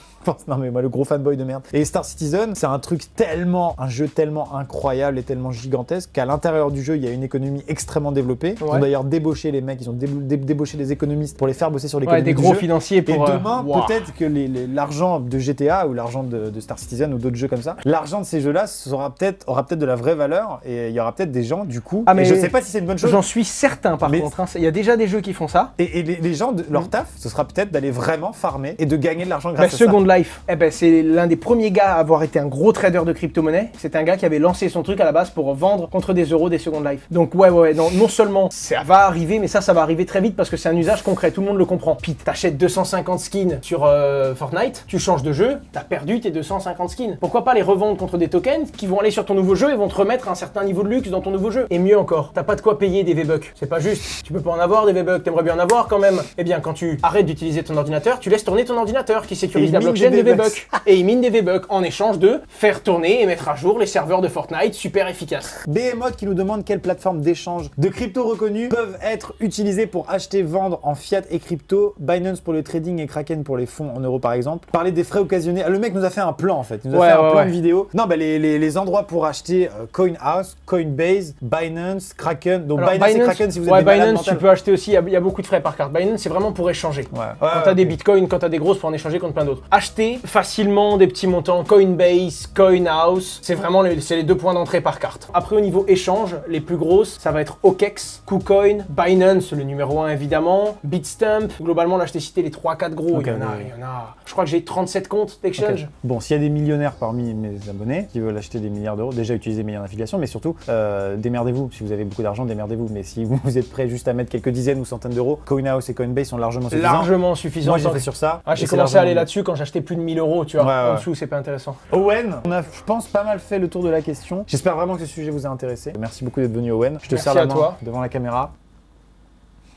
Non, mais moi, le gros fanboy de merde. Et Star Citizen, c'est un truc tellement, un jeu tellement incroyable et tellement gigantesque qu'à l'intérieur du jeu, il y a une économie extrêmement développée. Ils ont Ouais. d'ailleurs débauché les mecs, ils ont dé- dé- débauché les économistes pour les faire bosser sur ouais, l'économie des du gros jeu. financiers Et euh, demain, wow. peut-être que l'argent de GTA ou l'argent de, de Star Citizen ou d'autres jeux comme ça, l'argent de ces jeux-là sera peut-être aura peut-être de la vraie valeur et il y aura peut-être des gens du coup. Ah, et mais je sais pas si c'est une bonne chose. J'en suis certain par Mais- contre. hein. Il y a déjà des jeux qui font ça. Et, et les, les gens, de, leur taf, ce sera peut-être d'aller vraiment farmer et de gagner de l'argent Bah, grâce à Second Life, eh ben, c'est l'un des premiers gars à avoir été un gros trader de crypto-monnaie. C'est un gars qui avait lancé son truc à la base pour vendre contre des euros des Second Life. Donc ouais, ouais, ouais, non, non seulement ça va arriver, mais ça, ça va arriver très vite parce que c'est un usage concret, tout le monde le comprend. Puis t'achètes 250 skins sur euh, Fortnite, tu changes de jeu, t'as perdu tes 250 skins. Pourquoi pas les revendre contre des tokens qui vont aller sur ton nouveau jeu et vont te remettre un certain niveau de luxe dans ton nouveau jeu Et mieux encore, t'as pas de quoi payer des V-Bucks. C'est pas juste, tu peux pas en avoir des V-Bucks, t'aimerais bien en avoir quand même. Eh bien, quand tu arrêtes d'utiliser ton ordinateur, tu laisses tourner ton ordinateur qui sécurise la blockchain des des V-Bucks. Et il mine des V-Bucks en échange de faire tourner et mettre à jour les serveurs de Fortnite super efficaces. Behemoth qui nous demande quelles plateformes d'échange de crypto reconnues peuvent être utilisées pour acheter, vendre en fiat et crypto. Binance pour le trading et Kraken pour les fonds en euros par exemple. Parler des frais occasionnés. Le mec nous a fait un plan en fait. Il nous a Ouais, fait un ouais, plan ouais. de vidéo. Non, bah les, les- les endroits pour acheter euh, CoinHouse, Coinbase, Binance, Kraken. Donc Alors, Binance, et Kraken si vous êtes ouais, des Binance, tu peux acheter aussi, il y, a- il y a beaucoup de frais par carte. Binance, c'est vraiment pour échanger. Quand t'as des bitcoins quand t'as des grosses pour en échanger contre plein d'autres. Acheter facilement des petits montants Coinbase, CoinHouse, c'est vraiment les, les deux points d'entrée par carte. Après au niveau échange, les plus grosses, ça va être OKEx, KuCoin, Binance, le numéro 1 évidemment, Bitstamp. Globalement là je t'ai cité les 3-4 gros, il y en a, oui. il y en a. Je crois que j'ai 37 comptes d'exchange. Bon, s'il y a des millionnaires parmi mes abonnés qui veulent acheter des milliards d'euros, déjà utilisez mes liens d'affiliation, mais surtout, euh, démerdez-vous. Si vous avez beaucoup d'argent, démerdez-vous. Mais si vous, êtes prêt juste à mettre quelques dizaines ou centaines d'euros, CoinHouse et Coinbase sont largement suffisants. Largement suffisant. Moi, j'ai fait sur ça. Ah, j'ai commencé à aller là-dessus quand j'achetais plus de 1000 euros, tu vois. Ouais, ouais. En dessous, c'est pas intéressant. Owen, on a, je pense, pas mal fait le tour de la question. J'espère vraiment que ce sujet vous a intéressé. Merci beaucoup d'être venu, Owen. Je te Merci serre la à main toi. devant la caméra.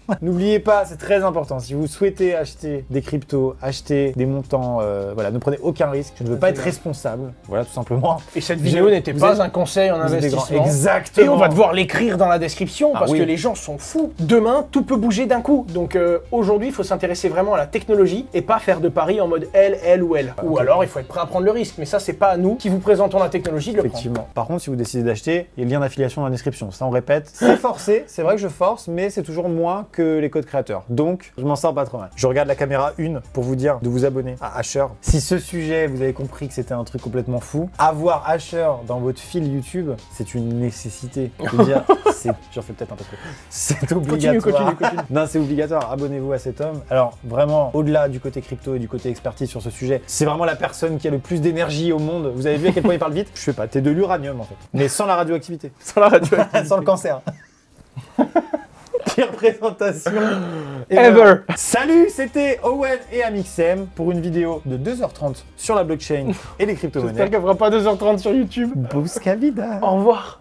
N'oubliez pas, c'est très important. Si vous souhaitez acheter des cryptos, acheter des montants, euh, voilà, ne prenez aucun risque. Je ne veux pas être responsable. Voilà, tout simplement. Et cette vidéo n'était pas êtes- un conseil en Vous investissement. Exactement. Et on va devoir l'écrire dans la description Ah parce oui. que les gens sont fous. Demain, tout peut bouger d'un coup. Donc euh, aujourd'hui, il faut s'intéresser vraiment à la technologie et pas faire de paris en mode L, L ou L. Ou alors, il faut être prêt à prendre le risque. Mais ça, c'est pas à nous qui vous présentons la technologie de le prendre. Effectivement. Par contre, si vous décidez d'acheter, il y a le lien d'affiliation dans la description. Ça, on répète. C'est forcé, c'est vrai que je force, mais c'est toujours moins que les codes créateurs. Donc, je m'en sors pas trop mal. Je regarde la caméra une pour vous dire de vous abonner à Asher. Si ce sujet, vous avez compris que c'était un truc complètement fou, avoir Asher dans votre fil YouTube, c'est une nécessité. Je veux dire, c'est, j'en fais peut-être un peu trop. C'est obligatoire. continue, continue. non, c'est obligatoire. Abonnez-vous à cet homme. Alors, vraiment, au-delà du côté crypto et du côté expertise sur ce sujet, c'est vraiment la personne qui a le plus d'énergie au monde. Vous avez vu à quel point il parle vite? Je sais pas, t'es de l'uranium en fait. Mais sans la radioactivité. Sans la radio. sans le cancer. Pire présentation Ever. Salut, c'était Owen et Amixem pour une vidéo de 2h30 sur la blockchain et les J'espère crypto-monnaies. qu'elle fera pas 2h30 sur YouTube. Busca vida. Au revoir.